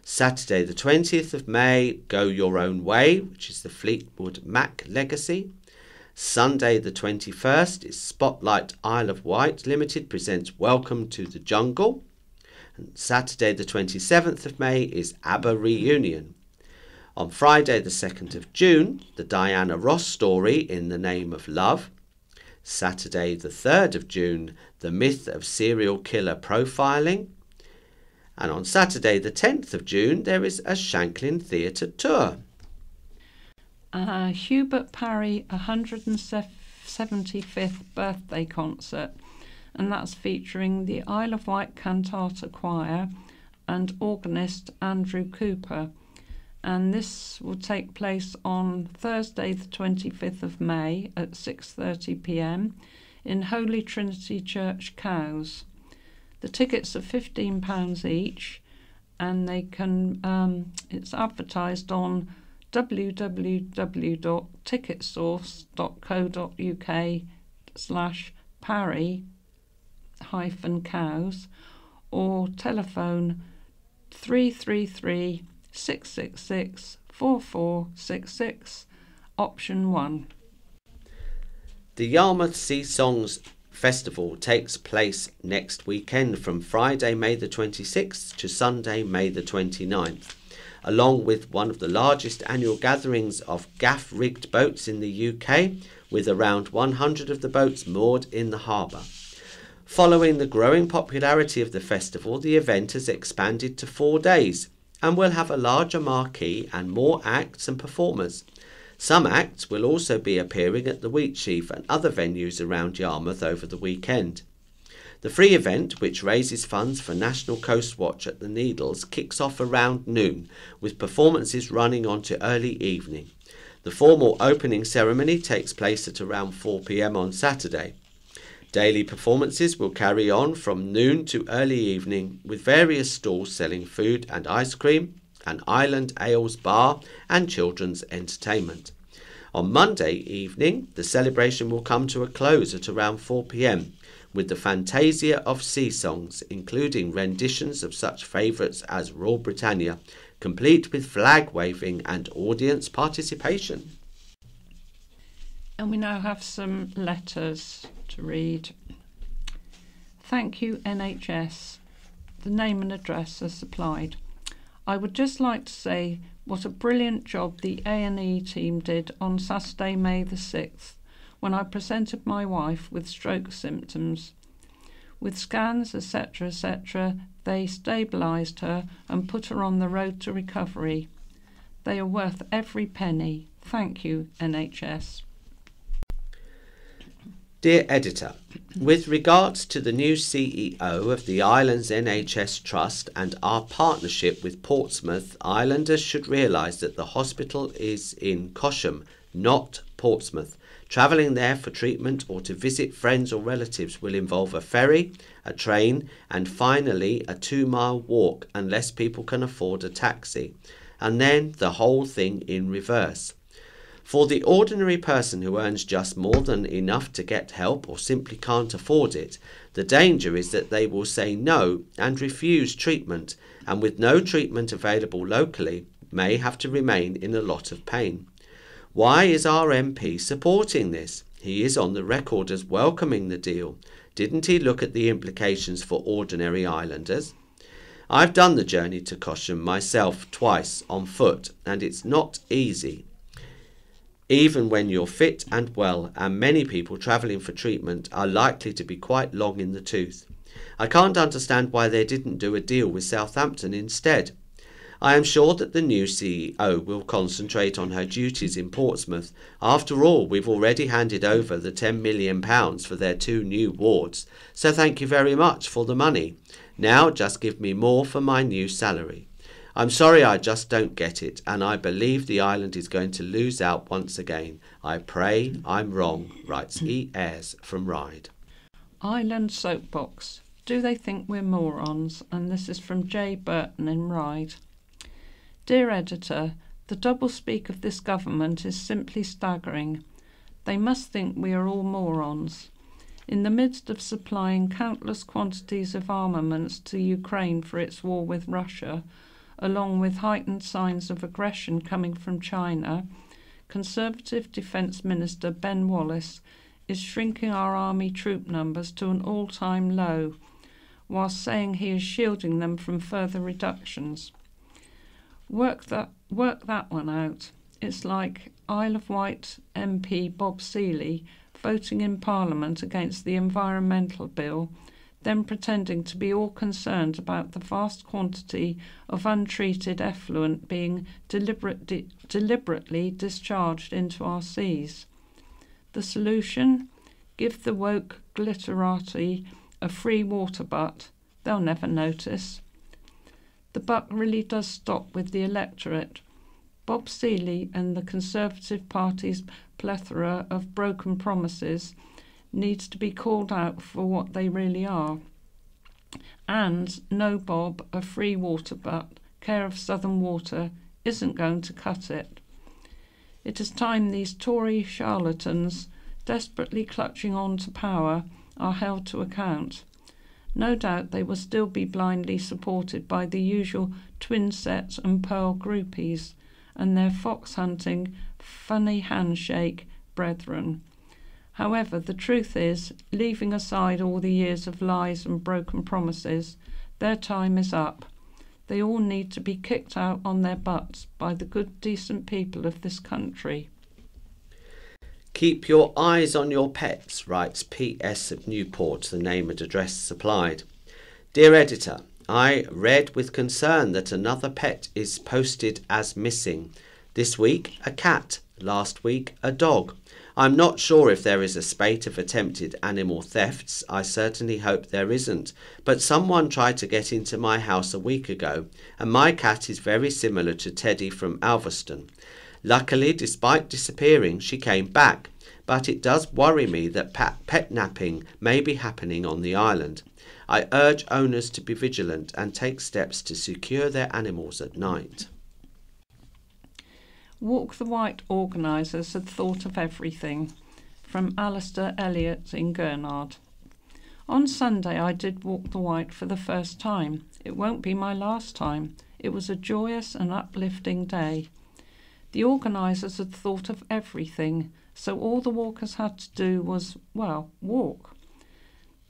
Saturday, the 20th of May, Go Your Own Way, which is the Fleetwood Mac legacy. Sunday, the 21st, is Spotlight Isle of Wight Limited presents Welcome to the Jungle. And Saturday, the 27th of May, is ABBA Reunion. On Friday, the 2nd of June, the Diana Ross story In the Name of Love. Saturday, the 3rd of June, The Myth of Serial Killer Profiling. And on Saturday, the 10th of June, there is a Shanklin Theatre tour. Uh, Hubert Parry 175th birthday concert, and that's featuring the Isle of Wight Cantata Choir and organist Andrew Cooper. And this will take place on Thursday, the 25th of May at 6:30 p.m. in Holy Trinity Church, Cowes. The tickets are fifteen pounds each, and they can. Um, it's advertised on www.ticketsource.co.uk slash parry hyphen cowes or telephone 333 666 4466 option 1 The Yarmouth Sea Songs Festival takes place next weekend from Friday, May the 26th to Sunday, May the 29th, along with one of the largest annual gatherings of gaff rigged boats in the UK, with around 100 of the boats moored in the harbour. Following the growing popularity of the festival, the event has expanded to four days and will have a larger marquee and more acts and performers. Some acts will also be appearing at the Wheatsheaf and other venues around Yarmouth over the weekend. The free event, which raises funds for National Coast Watch at the Needles, kicks off around noon, with performances running on to early evening. The formal opening ceremony takes place at around 4 pm on Saturday. Daily performances will carry on from noon to early evening, with various stalls selling food and ice cream, an island ales bar, and children's entertainment. On Monday evening, the celebration will come to a close at around 4 pm with the Fantasia of Sea Songs, including renditions of such favourites as Royal Britannia, complete with flag waving and audience participation. And we now have some letters to read. Thank you, NHS. The name and address are supplied. I would just like to say what a brilliant job the A&E team did on Saturday, May the 6th, when I presented my wife with stroke symptoms. With scans, etc., etc., they stabilised her and put her on the road to recovery. They are worth every penny. Thank you, NHS. Dear Editor, with regards to the new CEO of the Islands NHS Trust and our partnership with Portsmouth, Islanders should realise that the hospital is in Cosham, not Portsmouth. Travelling there for treatment or to visit friends or relatives will involve a ferry, a train, and finally a two mile walk unless people can afford a taxi. And then the whole thing in reverse. For the ordinary person who earns just more than enough to get help or simply can't afford it, the danger is that they will say no and refuse treatment, and with no treatment available locally, may have to remain in a lot of pain. Why is our MP supporting this? He is on the record as welcoming the deal. Didn't he look at the implications for ordinary islanders? I've done the journey to Cosham myself twice on foot, and it's not easy even when you're fit and well, and many people travelling for treatment are likely to be quite long in the tooth. I can't understand why they didn't do a deal with Southampton instead. I am sure that the new CEO will concentrate on her duties in Portsmouth. After all, we've already handed over the £10 million for their two new wards, so thank you very much for the money. Now just give me more for my new salary. I'm sorry I just don't get it, and I believe the island is going to lose out once again. I pray I'm wrong, writes E. Ayres from Ryde. Island Soapbox. Do they think we're morons? And this is from J. Burton in Ryde. Dear editor, the doublespeak of this government is simply staggering. They must think we are all morons. In the midst of supplying countless quantities of armaments to Ukraine for its war with Russia, along with heightened signs of aggression coming from China, Conservative Defence Minister Ben Wallace is shrinking our army troop numbers to an all time low, whilst saying he is shielding them from further reductions. Work that work that one out. It's like Isle of Wight MP Bob Seely voting in Parliament against the environmental bill, then pretending to be all concerned about the vast quantity of untreated effluent being deliberate, de- deliberately discharged into our seas. The solution? Give the woke glitterati a free water butt. They'll never notice the buck really does stop with the electorate. Bob Seely and the Conservative Party's plethora of broken promises needs to be called out for what they really are. And no Bob, a free water butt, care of Southern Water, isn't going to cut it. It is time these Tory charlatans, desperately clutching on to power, are held to account. No doubt they will still be blindly supported by the usual twin sets and Pearl groupies and their fox hunting, funny handshake brethren. However, the truth is, leaving aside all the years of lies and broken promises, their time is up. They all need to be kicked out on their butts by the good, decent people of this country. Keep your eyes on your pets, writes P.S. of Newport, the name and address supplied. Dear editor, I read with concern that another pet is posted as missing. This week, a cat. Last week, a dog. I'm not sure if there is a spate of attempted animal thefts. I certainly hope there isn't. But someone tried to get into my house a week ago, and my cat is very similar to Teddy from Alverstone. Luckily, despite disappearing, she came back but it does worry me that pet napping may be happening on the island. I urge owners to be vigilant and take steps to secure their animals at night. Walk the Wight organisers had thought of everything. From Alistair Elliott in Gurnard. On Sunday I did walk the Wight for the first time. It won't be my last time. It was a joyous and uplifting day. The organisers had thought of everything so all the walkers had to do was, well, walk.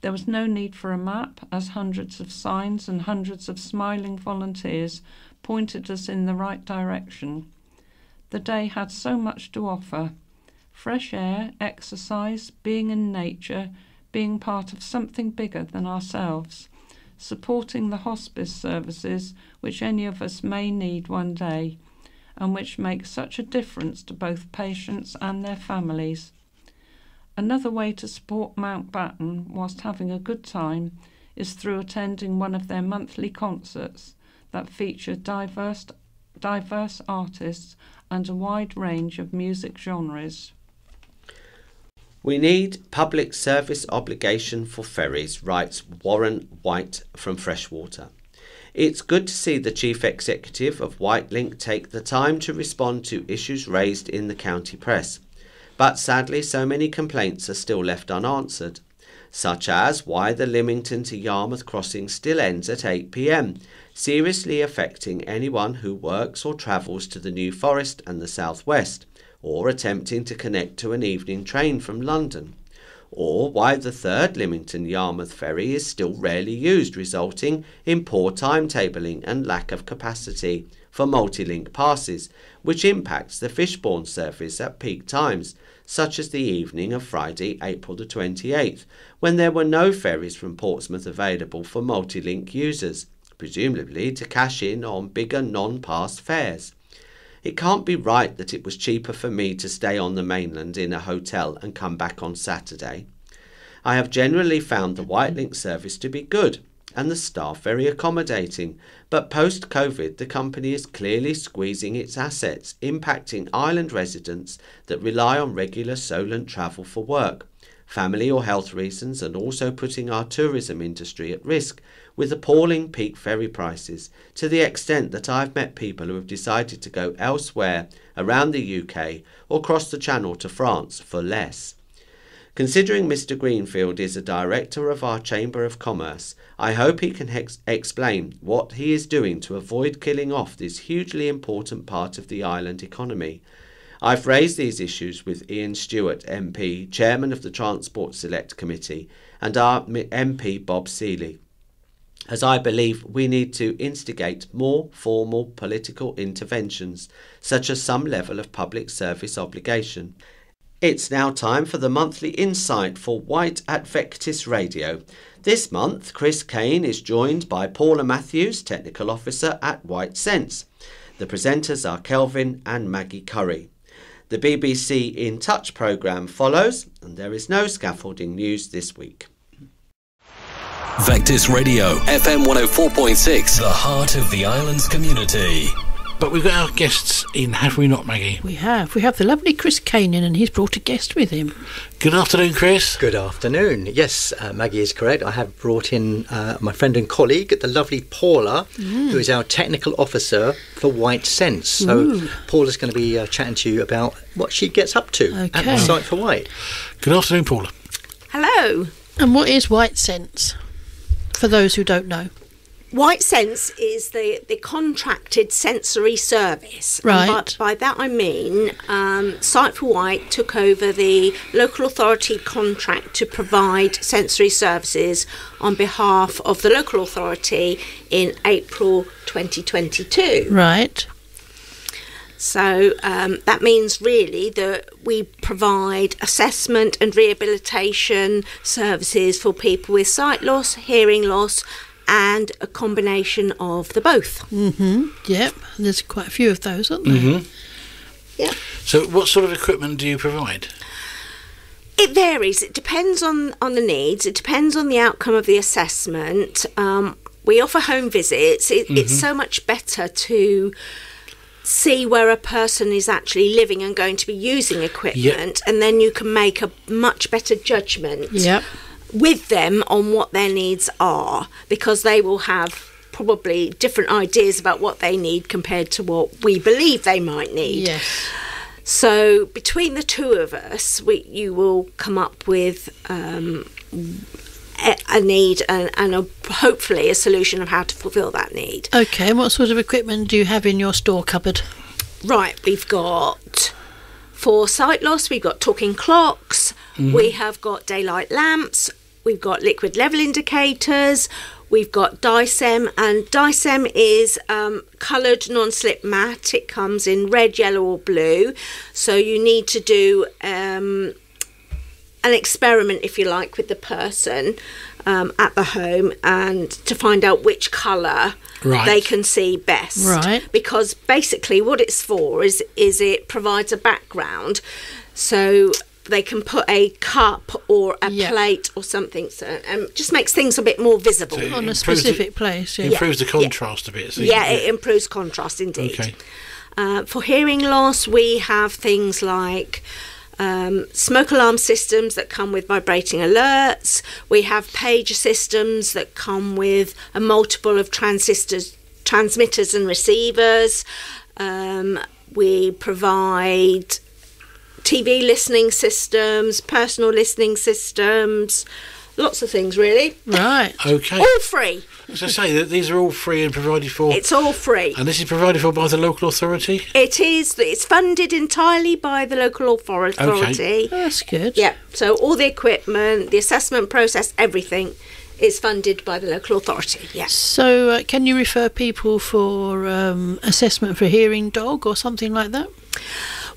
There was no need for a map, as hundreds of signs and hundreds of smiling volunteers pointed us in the right direction. The day had so much to offer fresh air, exercise, being in nature, being part of something bigger than ourselves, supporting the hospice services which any of us may need one day and which make such a difference to both patients and their families. Another way to support Mountbatten whilst having a good time is through attending one of their monthly concerts that feature diverse, diverse artists and a wide range of music genres. We need public service obligation for ferries, writes Warren White from Freshwater. It's good to see the Chief Executive of Wightlink take the time to respond to issues raised in the county press. But sadly, so many complaints are still left unanswered, such as why the Lymington to Yarmouth crossing still ends at 8 pm, seriously affecting anyone who works or travels to the New Forest and the South West, or attempting to connect to an evening train from London or why the third Lymington Yarmouth ferry is still rarely used, resulting in poor timetabling and lack of capacity for multi-link passes, which impacts the Fishbourne service at peak times, such as the evening of Friday, April the 28th, when there were no ferries from Portsmouth available for multi-link users, presumably to cash in on bigger non-pass fares. It can't be right that it was cheaper for me to stay on the mainland in a hotel and come back on Saturday. I have generally found the Wightlink service to be good and the staff very accommodating, but post COVID, the company is clearly squeezing its assets, impacting island residents that rely on regular Solent travel for work, family or health reasons, and also putting our tourism industry at risk with appalling peak ferry prices to the extent that I've met people who have decided to go elsewhere around the UK or cross the Channel to France for less. Considering Mr. Greenfield is a director of our Chamber of Commerce, I hope he can explain what he is doing to avoid killing off this hugely important part of the island economy. I've raised these issues with Iain Stewart, MP, Chairman of the Transport Select Committee, and our MP Bob Seely as I believe we need to instigate more formal political interventions, such as some level of public service obligation. It's now time for the monthly insight for Wight Advectis Radio. This month, Chris Kane is joined by Paula Matthews, Technical Officer at Wight Sense. The presenters are Kelvin and Maggie Curry. The BBC In Touch programme follows, and there is no scaffolding news this week. Vectis Radio, FM 104.6, the heart of the island's community. But we've got our guests in, have we not, Maggie? We have. We have the lovely Chris Kane in, and he's brought a guest with him. Good afternoon, Chris. Good afternoon. Yes, uh, Maggie is correct. I have brought in uh, my friend and colleague, the lovely Paula, mm. who is our technical officer for Wight Sense. So Ooh. Paula's going to be uh, chatting to you about what she gets up to okay. at the Sight for Wight. Good afternoon, Paula. Hello. And what is Wight Sense? For those who don't know? Wight Sense is the, the contracted sensory service. Right. But by that I mean um, Sight for Wight took over the local authority contract to provide sensory services on behalf of the local authority in April 2022. Right. So um, that means really that we provide assessment and rehabilitation services for people with sight loss, hearing loss, and a combination of the both. Mm-hmm. Yep, there's quite a few of those, aren't there? Mm-hmm. Yeah. So, what sort of equipment do you provide? It varies. It depends on, on the needs. It depends on the outcome of the assessment. Um, we offer home visits. It, mm-hmm. It's so much better to see where a person is actually living and going to be using equipment, yep. and then you can make a much better judgment yep. with them on what their needs are because they will have probably different ideas about what they need compared to what we believe they might need. Yes. So between the two of us, we you will come up with um, a need and, and a, hopefully a solution of how to fulfill that need. Okay, and what sort of equipment do you have in your store cupboard? Right, we've got for sight loss, we've got talking clocks, mm-hmm. we have got daylight lamps, we've got liquid level indicators, we've got Dycem, and Dycem is um, coloured non slip mat. It comes in red, yellow, or blue. So you need to do um, an experiment, if you like, with the person um, at the home and to find out which colour right. they can see best. Right. Because basically, what it's for is is it provides a background, so they can put a cup or a yep. plate or something, so and just makes things a bit more visible so on a specific the, place. Yeah. Improves the contrast yeah. a bit. So yeah, it improves contrast indeed. Okay. Uh, for hearing loss, we have things like um, smoke alarm systems that come with vibrating alerts. We have pager systems that come with a multiple of transistors, transmitters and receivers. Um, we provide TV listening systems, personal listening systems, lots of things really. Right. Okay. All free. As I say, that these are all free and provided for. It's all free. And this is provided for by the local authority. It is. It's funded entirely by the local authority. Okay. that's good. Yeah. So all the equipment, the assessment process, everything is funded by the local authority. Yes. So uh, can you refer people for um, assessment for hearing dog or something like that?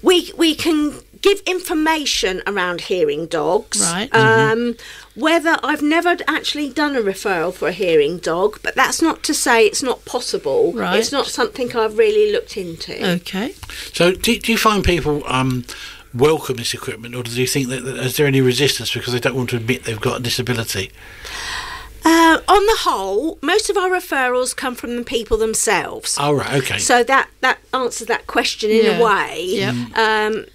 We we can give information around hearing dogs. Right. Um, Whether I've never actually done a referral for a hearing dog, but that's not to say it's not possible. Right. It's not something I've really looked into. Okay. So, do, do you find people um, welcome this equipment, or do you think that, that is there any resistance because they don't want to admit they've got a disability? Uh, on the whole, most of our referrals come from the people themselves. Oh, right, okay. So that that answers that question in Yeah. a way. Yep. Um,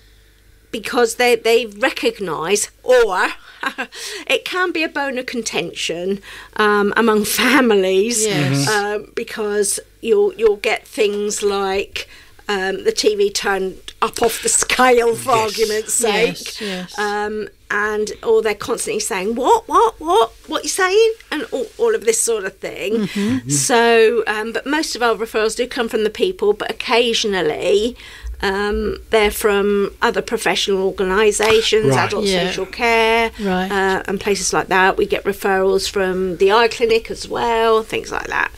because they they recognise or it can be a bone of contention um, among families Yes. um, because you'll you'll get things like um, the TV turned up off the scale for argument's sake. Yes, yes. Um, and or they're constantly saying what what what what you saying and all, all of this sort of thing Mm-hmm. so um, but most of our referrals do come from the people but occasionally um, they're from other professional organisations Right. adult Yeah. social care Right. uh, and places like that we get referrals from the eye clinic as well things like that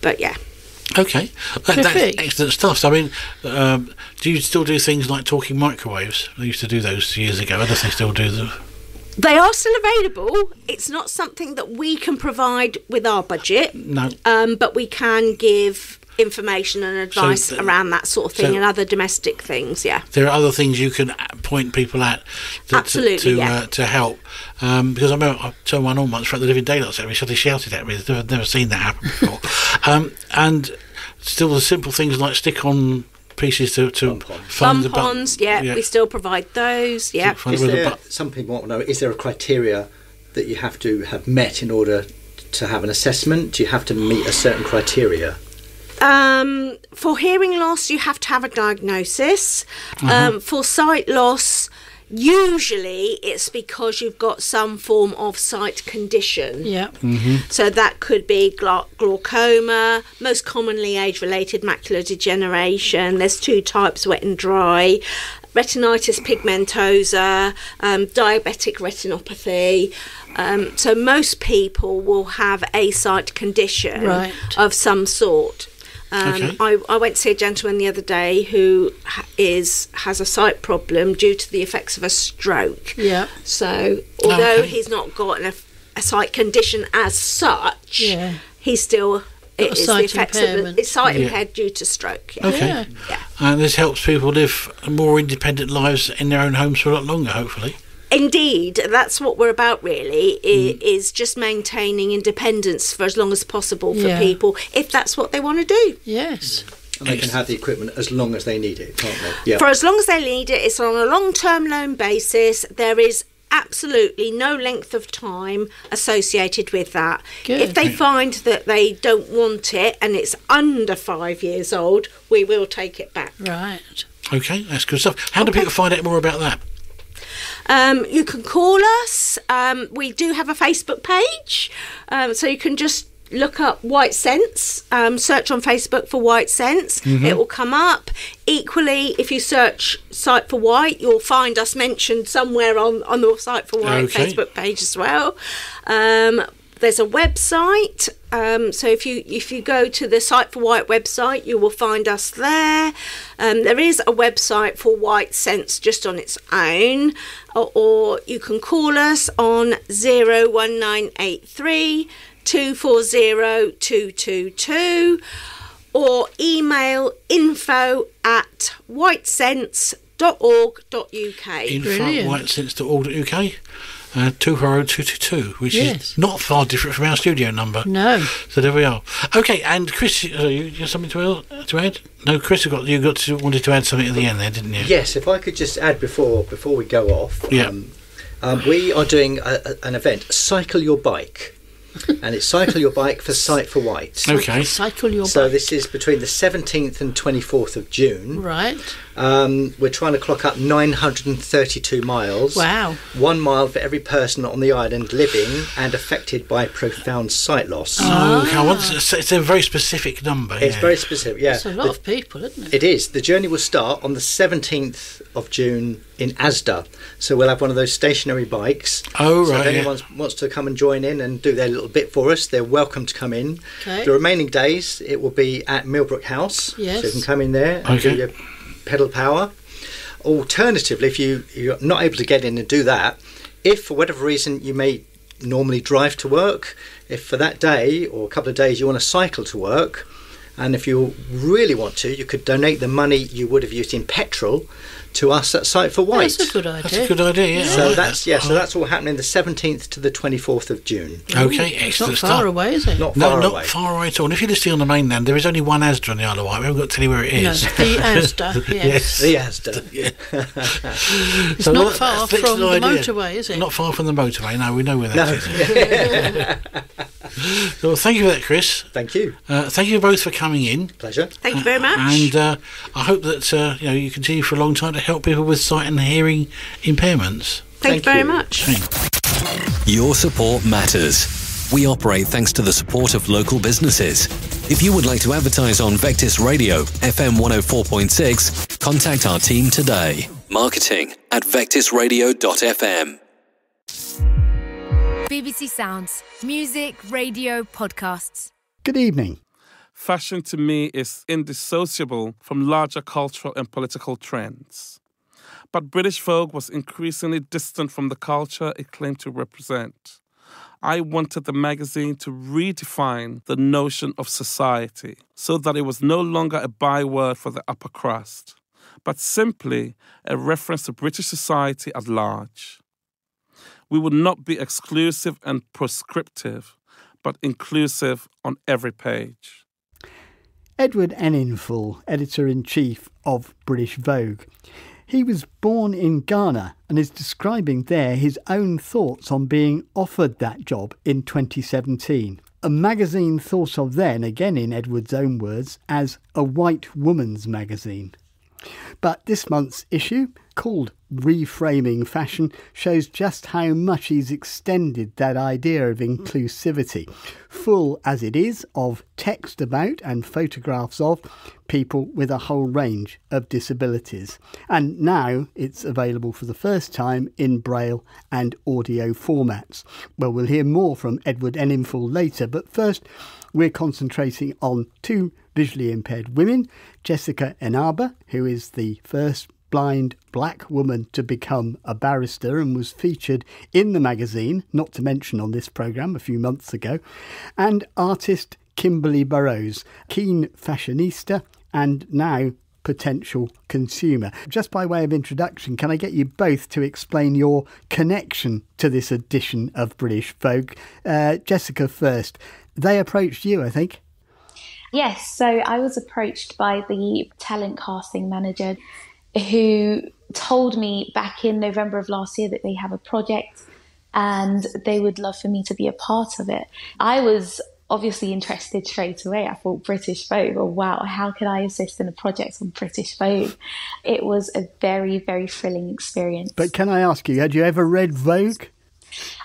but yeah Okay, that, that's excellent stuff. So, I mean, um, do you still do things like talking microwaves? I used to do those years ago. I don't know if they still do them. they are still available it's not something that we can provide with our budget No. um, but we can give information and advice th- around that sort of thing so- and other domestic things. Yeah, There are other things you can point people at to, Absolutely, to, to, yeah. uh, to help. Um, because I remember I turned one on once throughout the living daylights at me, so they shouted at me. I've never, never seen that happen before. um, and still, the simple things like stick on pieces to, to find the button. Bumpons, yeah, we still provide those. Yeah, Is there, bu- some people want to know, is there a criteria that you have to have met in order to have an assessment? Do you have to meet a certain criteria? Um, for hearing loss, you have to have a diagnosis. Uh-huh. Um, for sight loss, usually it's because you've got some form of sight condition. Yeah. So that could be glau- glaucoma, most commonly age-related macular degeneration. There's two types, wet and dry. Retinitis pigmentosa, um, diabetic retinopathy. Um, so most people will have a sight condition Right. of some sort. Um, Okay. I, I went to see a gentleman the other day who ha- is has a sight problem due to the effects of a stroke. Yeah. So although Okay. he's not got an, a sight condition as such, Yeah. he's still Got a it is the sight effects of the, impairment. it's sight Yeah. impaired due to stroke. Yeah. Okay. And this helps people live more independent lives in their own homes for a lot longer, hopefully. Indeed, that's what we're about. Really, i- Mm. is just maintaining independence for as long as possible for Yeah. people, if that's what they want to do. Yes. And they can have the equipment as long as they need it, can't they? Yeah. For as long as they need it, it's on a long term loan basis. There is absolutely no length of time associated with that. Good. If they find that they don't want it and it's under five years old, we will take it back. Right. Okay, that's good stuff. How do people find out more about that? Um, you can call us. Um, we do have a Facebook page, um, so you can just look up Wight Sense. Um, search on Facebook for Wight Sense. Mhm. It will come up. Equally, if you search Sight for Wight, you'll find us mentioned somewhere on on the Sight for Wight Okay. Facebook page as well. Um, there's a website. Um, so if you if you go to the Sight for Wight website, you will find us there. Um, there is a website for Wight Sense just on its own, or, or you can call us on zero one nine eight three two four zero two two two, or email info at wightsense.org.uk. Info at wightsense.org.uk. Uh, 240 which Yes. is not far different from our studio number. No. So there we are. Okay, and Chris, uh, you, you have something to, add- to add? No, Chris, you got you got to, wanted to add something at the end there, didn't you? Yes, if I could just add before before we go off. Yeah. Um, um, we are doing a, a, an event, Cycle Your Bike. and it's Cycle Your Bike for Sight for Wight. Okay. Cycle your So bike. this is between the 17th and 24th of June. Right. Um, we're trying to clock up 932 miles. Wow. One mile for every person on the island living and affected by profound sight loss. Oh, okay. I want to- it's, it's a very specific number. It's yeah. very specific, yeah. That's a lot The- of people, isn't it? It is. The journey will start on the 17th of June in Asda. So we'll have one of those stationary bikes. Oh, so right, If yeah. anyone wants to come and join in and do their little bit for us, they're welcome to come in. Okay. The remaining days, it will be at Millbrook House. Yes. So you can come in there and Okay. do your pedal power. Alternatively, if you, you're not able to get in and do that, if for whatever reason you may normally drive to work, if for that day or a couple of days you want to cycle to work, and if you really want to, you could donate the money you would have used in petrol to us at Sight for Wight. That's a good idea. That's a good idea. Yeah. So like that's that. yeah. So that's all happening the seventeenth to the twenty fourth of June. Okay, It's not far stuff. away, is it? Not No, far not away. far away at all. And if you're listening on the mainland, there is only one Asda on the Isle of Wight. We haven't got to tell you where it is. No, the Asda, yes. The Asda. It's So not that- far from the idea. motorway, is it? Not far from the motorway. No, we know where that No. is. so, thank you for that, Chris. Thank you. Uh, thank you both for coming in. Pleasure. Thank you very much. And uh, I hope that uh, you know you continue for a long time to help people with sight and hearing impairments. Thank, you very you. much. Your support matters. We operate thanks to the support of local businesses. If you would like to advertise on Vectis Radio, FM 104.6, contact our team today. Marketing at vectisradio.fm. BBC Sounds. Music, radio, podcasts. Good evening. Fashion to me is indissociable from larger cultural and political trends. But British Vogue was increasingly distant from the culture it claimed to represent. I wanted the magazine to redefine the notion of society so that it was no longer a byword for the upper crust, but simply a reference to British society at large. We would not be exclusive and prescriptive, but inclusive on every page. Edward Enninful, editor in chief of British Vogue. He was born in Ghana and is describing there his own thoughts on being offered that job in 2017. A magazine thought of then, again in Edward's own words, as a white woman's magazine. But this month's issue, called Reframing Fashion, shows just how much he's extended that idea of inclusivity. Full as it is of text about and photographs of people with a whole range of disabilities. And now it's available for the first time in braille and audio formats. Well, we'll hear more from Edward Enninful later, but first we're concentrating on two visually impaired women Jessica Enaba, who is the first blind black woman to become a barrister and was featured in the magazine, not to mention on this programme a few months ago, and artist Kimberly Burrows, keen fashionista and now potential consumer. Just by way of introduction, can I get you both to explain your connection to this edition of British Vogue? Uh, Jessica first. They approached you, I think. Yes, so I was approached by the talent casting manager who told me back in November of last year that they have a project and they would love for me to be a part of it. I was obviously interested straight away. I thought British Vogue, oh wow, how can I assist in a project on British Vogue? It was a very, very thrilling experience. But can I ask you, had you ever read Vogue?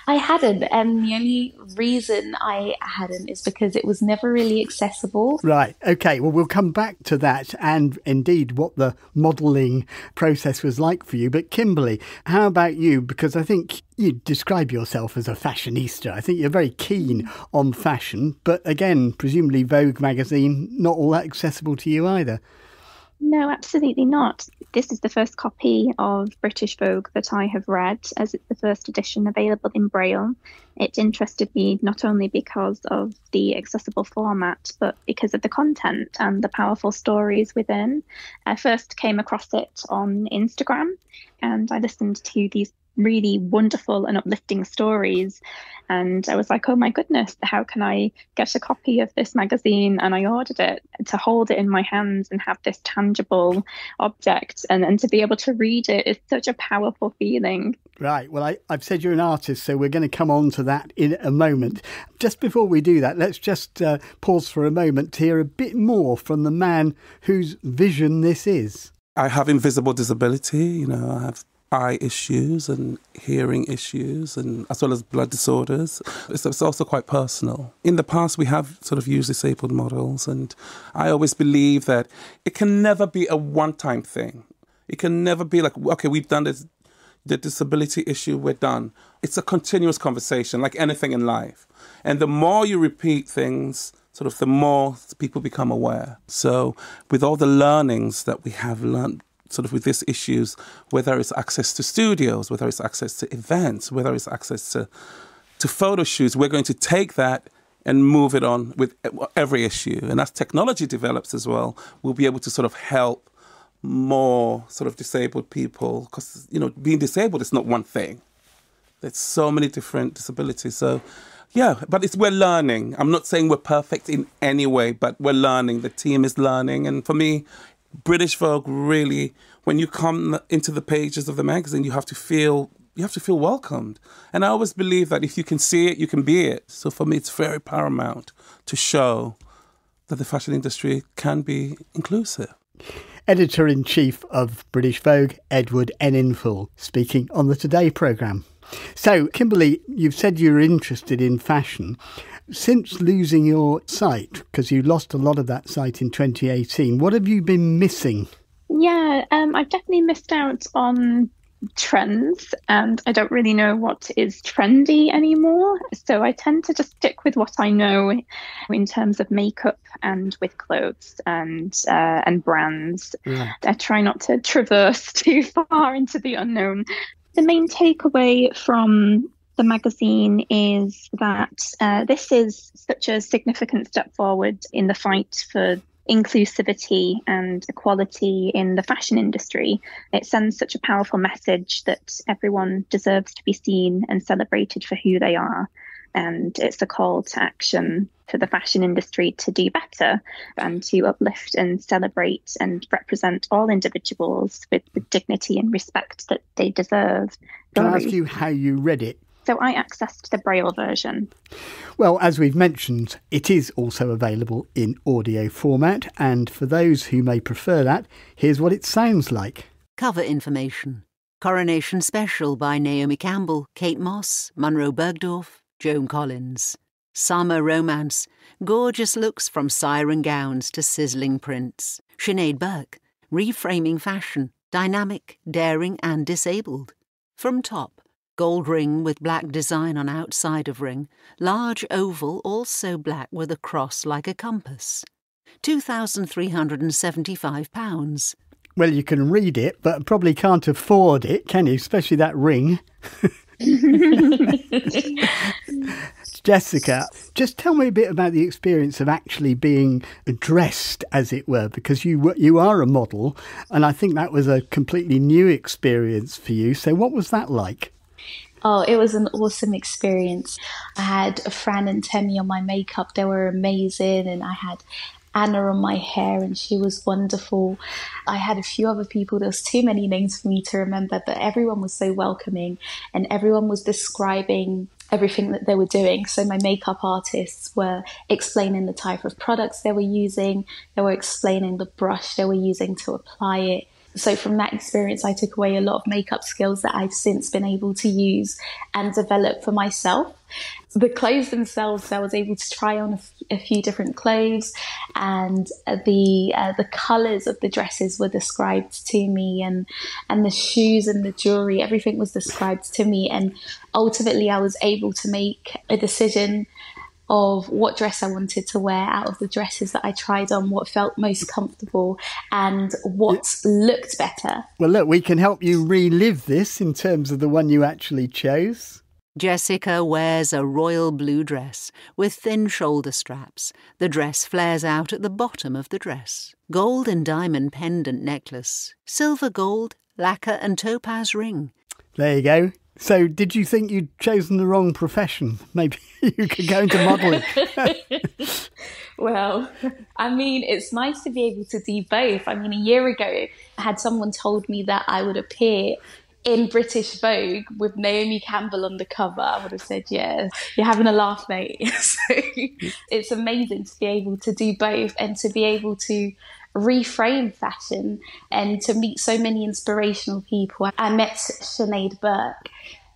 I hadn't, and the only reason I hadn't is because it was never really accessible. Right. Okay. Well, we'll come back to that and indeed what the modelling process was like for you. But Kimberly, how about you? Because I think you describe yourself as a fashionista. I think you're very keen on fashion, but again, presumably Vogue magazine not all that accessible to you either. No, absolutely not. This is the first copy of British Vogue that I have read, as it's the first edition available in Braille. It interested me not only because of the accessible format, but because of the content and the powerful stories within. I first came across it on Instagram and I listened to these really wonderful and uplifting stories. And I was like, oh my goodness, how can I get a copy of this magazine? And I ordered it to hold it in my hands and have this tangible object and, and to be able to read it is such a powerful feeling. Right. Well, I, I've said you're an artist, so we're going to come on to that in a moment. Just before we do that, let's just uh, pause for a moment to hear a bit more from the man whose vision this is. I have invisible disability, you know, I have eye issues and hearing issues and as well as blood disorders. It's, it's, also quite personal. In the past we have sort of used disabled models and i always believe that it can never be a one-time thing. It can never be like okay we've done this the disability issue we're done. It's a continuous conversation like anything in life. And the more you repeat things sort of the more people become aware. So with all the learnings that we have learned sort of with these issues, whether it's access to studios, whether it's access to events, whether it's access to to photo shoots, we're going to take that and move it on with every issue. And as technology develops as well, we'll be able to sort of help more sort of disabled people because you know being disabled is not one thing. There's so many different disabilities. So yeah, but it's we're learning. I'm not saying we're perfect in any way, but we're learning. The team is learning, and for me, British Vogue really, when you come into the pages of the magazine, you have to feel you have to feel welcomed. And I always believe that if you can see it, you can be it. So for me, it's very paramount to show that the fashion industry can be inclusive. Editor in chief of British Vogue, Edward Enninful, speaking on the Today programme. So, Kimberly, you've said you're interested in fashion. Since losing your sight, because you lost a lot of that sight in 2018, what have you been missing? Yeah, um, I've definitely missed out on trends and I don't really know what is trendy anymore. So I tend to just stick with what I know in terms of makeup and with clothes and uh, and brands. Yeah. I try not to traverse too far into the unknown. The main takeaway from the magazine is that uh, this is such a significant step forward in the fight for inclusivity and equality in the fashion industry. It sends such a powerful message that everyone deserves to be seen and celebrated for who they are. And it's a call to action for the fashion industry to do better and to uplift and celebrate and represent all individuals with the dignity and respect that they deserve. Can I ask you how you read it? So I accessed the Braille version. Well, as we've mentioned, it is also available in audio format. And for those who may prefer that, here's what it sounds like. Cover information Coronation Special by Naomi Campbell, Kate Moss, Munroe Bergdorf, Joan Collins. Summer Romance Gorgeous looks from siren gowns to sizzling prints. Sinead Burke Reframing fashion, dynamic, daring, and disabled. From Top Gold ring with black design on outside of ring, large oval also black with a cross like a compass. £2,375. Well, you can read it, but probably can't afford it, can you? Especially that ring. Jessica, just tell me a bit about the experience of actually being dressed, as it were, because you you are a model, and I think that was a completely new experience for you. So, what was that like? Oh, it was an awesome experience. I had Fran and Temi on my makeup. They were amazing. And I had Anna on my hair and she was wonderful. I had a few other people. There was too many names for me to remember, but everyone was so welcoming and everyone was describing everything that they were doing. So my makeup artists were explaining the type of products they were using. They were explaining the brush they were using to apply it. So from that experience, I took away a lot of makeup skills that I've since been able to use and develop for myself. The clothes themselves, I was able to try on a, f- a few different clothes, and the uh, the colors of the dresses were described to me, and and the shoes and the jewelry, everything was described to me, and ultimately, I was able to make a decision of what dress I wanted to wear out of the dresses that I tried on, what felt most comfortable and what looked better. Well, look, we can help you relive this in terms of the one you actually chose. Jessica wears a royal blue dress with thin shoulder straps. The dress flares out at the bottom of the dress. Gold and diamond pendant necklace, silver gold, lacquer and topaz ring. There you go. So, did you think you'd chosen the wrong profession? Maybe you could go into modelling. well, I mean, it's nice to be able to do both. I mean, a year ago, had someone told me that I would appear in British Vogue with Naomi Campbell on the cover, I would have said, yeah, you're having a laugh, mate. so it's amazing to be able to do both and to be able to reframe fashion and to meet so many inspirational people. I met Sinead Burke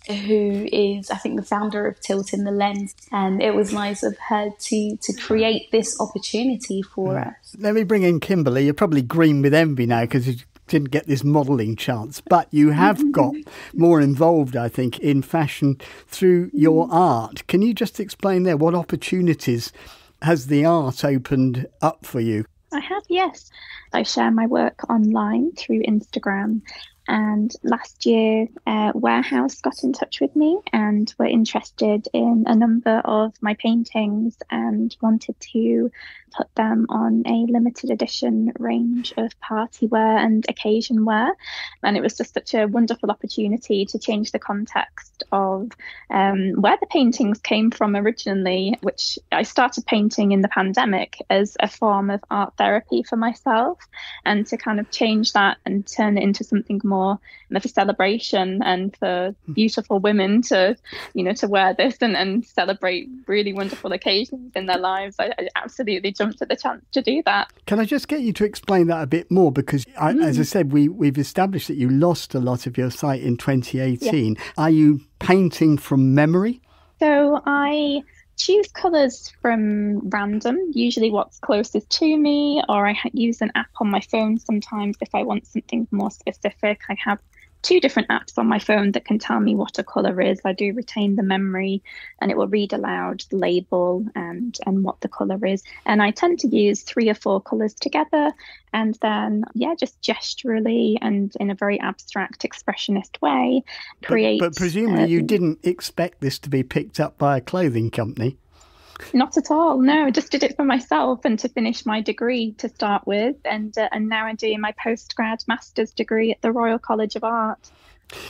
who is I think the founder of Tilting the Lens and it was nice of her to to create this opportunity for yeah. us. Let me bring in Kimberly. You're probably green with envy now because you didn't get this modelling chance, but you have got more involved, I think, in fashion through your mm. art. Can you just explain there what opportunities has the art opened up for you? I have, yes. I share my work online through Instagram and last year, uh, Warehouse got in touch with me and were interested in a number of my paintings and wanted to put them on a limited edition range of party wear and occasion wear. And it was just such a wonderful opportunity to change the context of um, where the paintings came from originally, which I started painting in the pandemic as a form of art therapy for myself, and to kind of change that and turn it into something more more of a celebration and for beautiful women to, you know, to wear this and, and celebrate really wonderful occasions in their lives. I, I absolutely jumped at the chance to do that. Can I just get you to explain that a bit more? Because, I, Mm. as I said, we, we've established that you lost a lot of your sight in 2018. Yes. Are you painting from memory? So I choose colours from random, usually what's closest to me, or I use an app on my phone sometimes if I want something more specific. I have two different apps on my phone that can tell me what a colour is. I do retain the memory and it will read aloud the label and, and what the colour is. And I tend to use three or four colours together and then, yeah, just gesturally and in a very abstract, expressionist way, But- create. But, presumably uh, you didn't expect this to be picked up by a clothing company. Not at all. No, I just did it for myself and to finish my degree to start with, and uh, and now I'm doing my postgrad master's degree at the Royal College of Art.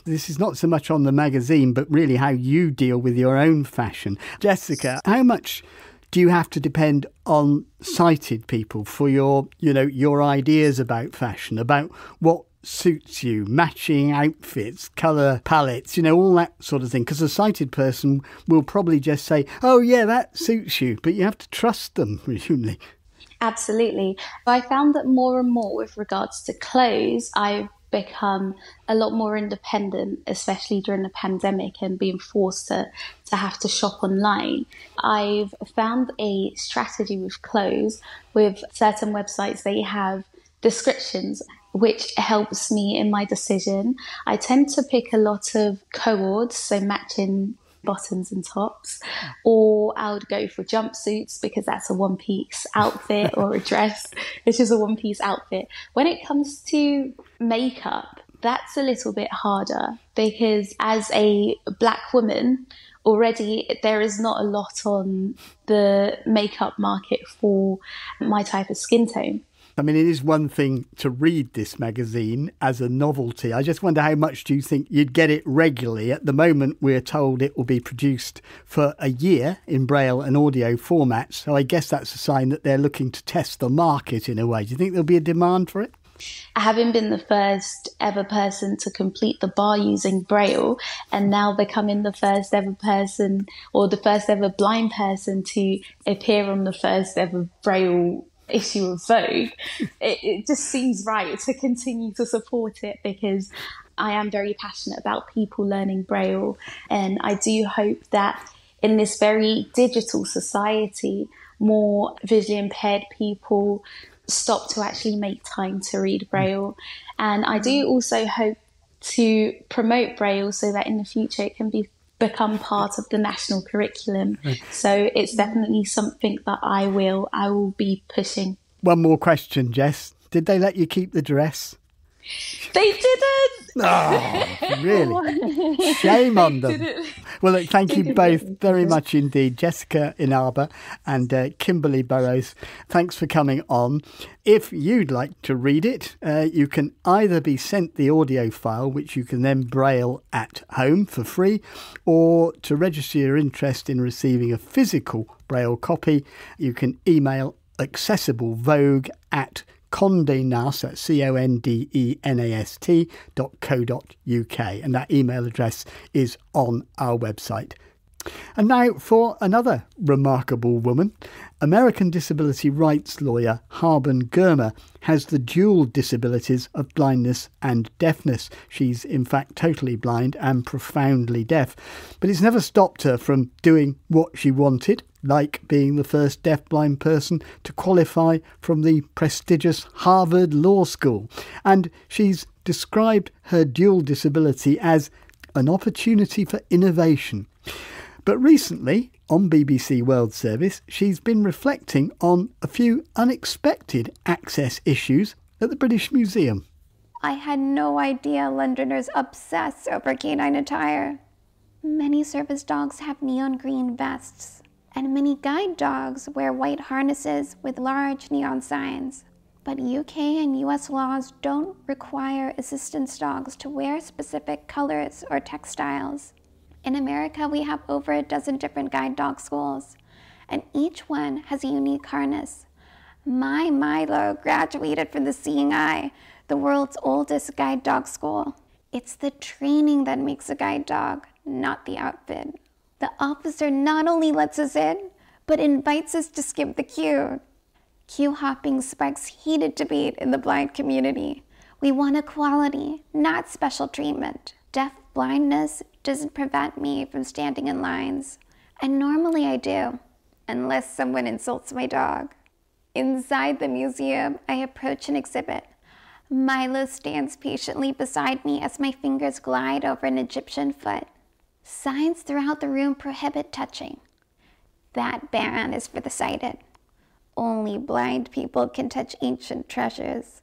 This is not so much on the magazine, but really how you deal with your own fashion. Jessica, how much do you have to depend on sighted people for your, you know, your ideas about fashion, about what suits you, matching outfits, colour palettes, you know, all that sort of thing? Because a sighted person will probably just say, oh, yeah, that suits you, but you have to trust them, presumably. Absolutely. I found that more and more with regards to clothes, I've become a lot more independent, especially during the pandemic and being forced to, to have to shop online. I've found a strategy with clothes with certain websites, they have descriptions which helps me in my decision. I tend to pick a lot of coords, so matching bottoms and tops, or I would go for jumpsuits because that's a one piece outfit or a dress, which is a one piece outfit. When it comes to makeup, that's a little bit harder because as a black woman, already there is not a lot on the makeup market for my type of skin tone. I mean, it is one thing to read this magazine as a novelty. I just wonder how much do you think you'd get it regularly? At the moment, we're told it will be produced for a year in braille and audio formats. So I guess that's a sign that they're looking to test the market in a way. Do you think there'll be a demand for it? having been the first ever person to complete the bar using braille and now becoming the first ever person or the first ever blind person to appear on the first ever braille issue of vogue it, it just seems right to continue to support it because i am very passionate about people learning braille and i do hope that in this very digital society more visually impaired people stop to actually make time to read Braille. And I do also hope to promote Braille so that in the future it can be become part of the national curriculum. So it's definitely something that I will I will be pushing. One more question, Jess. Did they let you keep the dress? They didn't. Oh, really? Shame on them. Well, look, thank you both very much indeed, Jessica Inaba and uh, Kimberly Burrows. Thanks for coming on. If you'd like to read it, uh, you can either be sent the audio file, which you can then braille at home for free, or to register your interest in receiving a physical braille copy, you can email accessiblevogue at Condé Nast, that's C O N D E N A S T dot co dot UK. And that email address is on our website. And now for another remarkable woman. American disability rights lawyer Haben Girma has the dual disabilities of blindness and deafness. She's in fact totally blind and profoundly deaf. But it's never stopped her from doing what she wanted, like being the first deaf-blind person to qualify from the prestigious Harvard Law School. And she's described her dual disability as an opportunity for innovation. But recently, on BBC World Service, she's been reflecting on a few unexpected access issues at the British Museum. I had no idea Londoners obsess over canine attire. Many service dogs have neon green vests, and many guide dogs wear white harnesses with large neon signs. But UK and US laws don't require assistance dogs to wear specific colors or textiles. In America, we have over a dozen different guide dog schools, and each one has a unique harness. My Milo graduated from the Seeing Eye, the world's oldest guide dog school. It's the training that makes a guide dog, not the outfit. The officer not only lets us in, but invites us to skip the queue. Queue hopping sparks heated debate in the blind community. We want equality, not special treatment. Deaf blindness doesn't prevent me from standing in lines, and normally I do, unless someone insults my dog. Inside the museum, I approach an exhibit. Milo stands patiently beside me as my fingers glide over an Egyptian foot. Signs throughout the room prohibit touching. That ban is for the sighted. Only blind people can touch ancient treasures.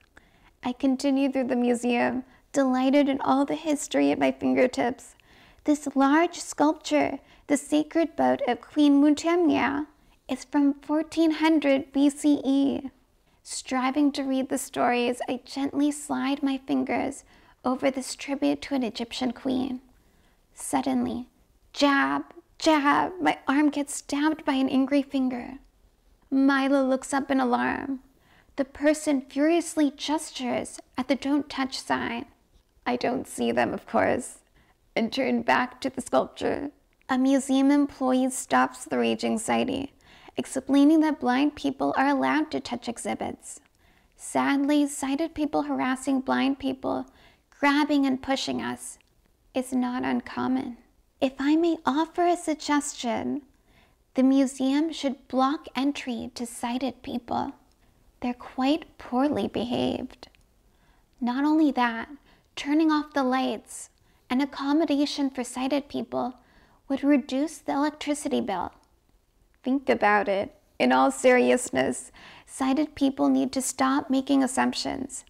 I continue through the museum, delighted in all the history at my fingertips. This large sculpture, the sacred boat of Queen Mutemwia, is from 1400 BCE. Striving to read the stories, I gently slide my fingers over this tribute to an Egyptian queen. Suddenly, jab, jab, my arm gets stabbed by an angry finger. Milo looks up in alarm. The person furiously gestures at the don't touch sign. I don't see them, of course, and turn back to the sculpture. A museum employee stops the raging sighting explaining that blind people are allowed to touch exhibits. Sadly, sighted people harassing blind people, grabbing and pushing us, is not uncommon. If I may offer a suggestion, the museum should block entry to sighted people. They're quite poorly behaved. Not only that, turning off the lights and accommodation for sighted people would reduce the electricity bill think about it. In all seriousness, sighted people need to stop making assumptions.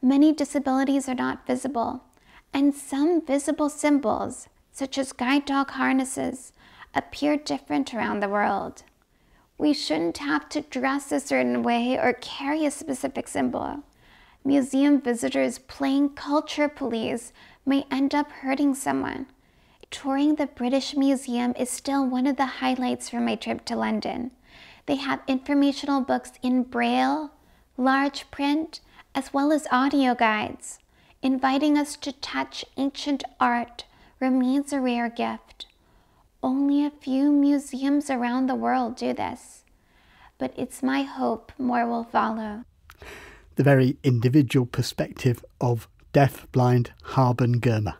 Many disabilities are not visible, and some visible symbols, such as guide dog harnesses, appear different around the world. We shouldn't have to dress a certain way or carry a specific symbol. Museum visitors playing culture police may end up hurting someone touring the British Museum is still one of the highlights from my trip to London. They have informational books in Braille, large print, as well as audio guides. Inviting us to touch ancient art remains a rare gift. Only a few museums around the world do this, but it's my hope more will follow. The very individual perspective of deaf blind Haben Girma.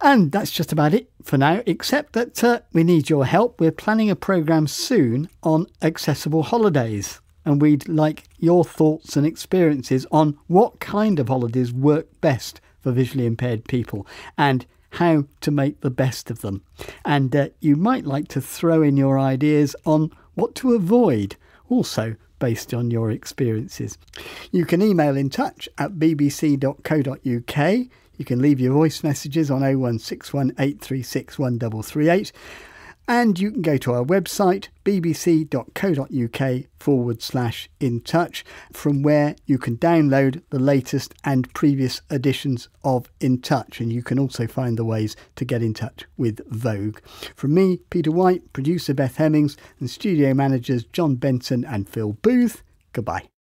And that's just about it for now, except that uh, we need your help. We're planning a programme soon on accessible holidays. And we'd like your thoughts and experiences on what kind of holidays work best for visually impaired people and how to make the best of them. And uh, you might like to throw in your ideas on what to avoid, also based on your experiences. You can email in touch at bbc.co.uk. You can leave your voice messages on 01618361338 1338 and you can go to our website bbc.co.uk forward slash in touch from where you can download the latest and previous editions of In Touch and you can also find the ways to get in touch with Vogue. From me, Peter White, producer Beth Hemmings and studio managers John Benson and Phil Booth, goodbye.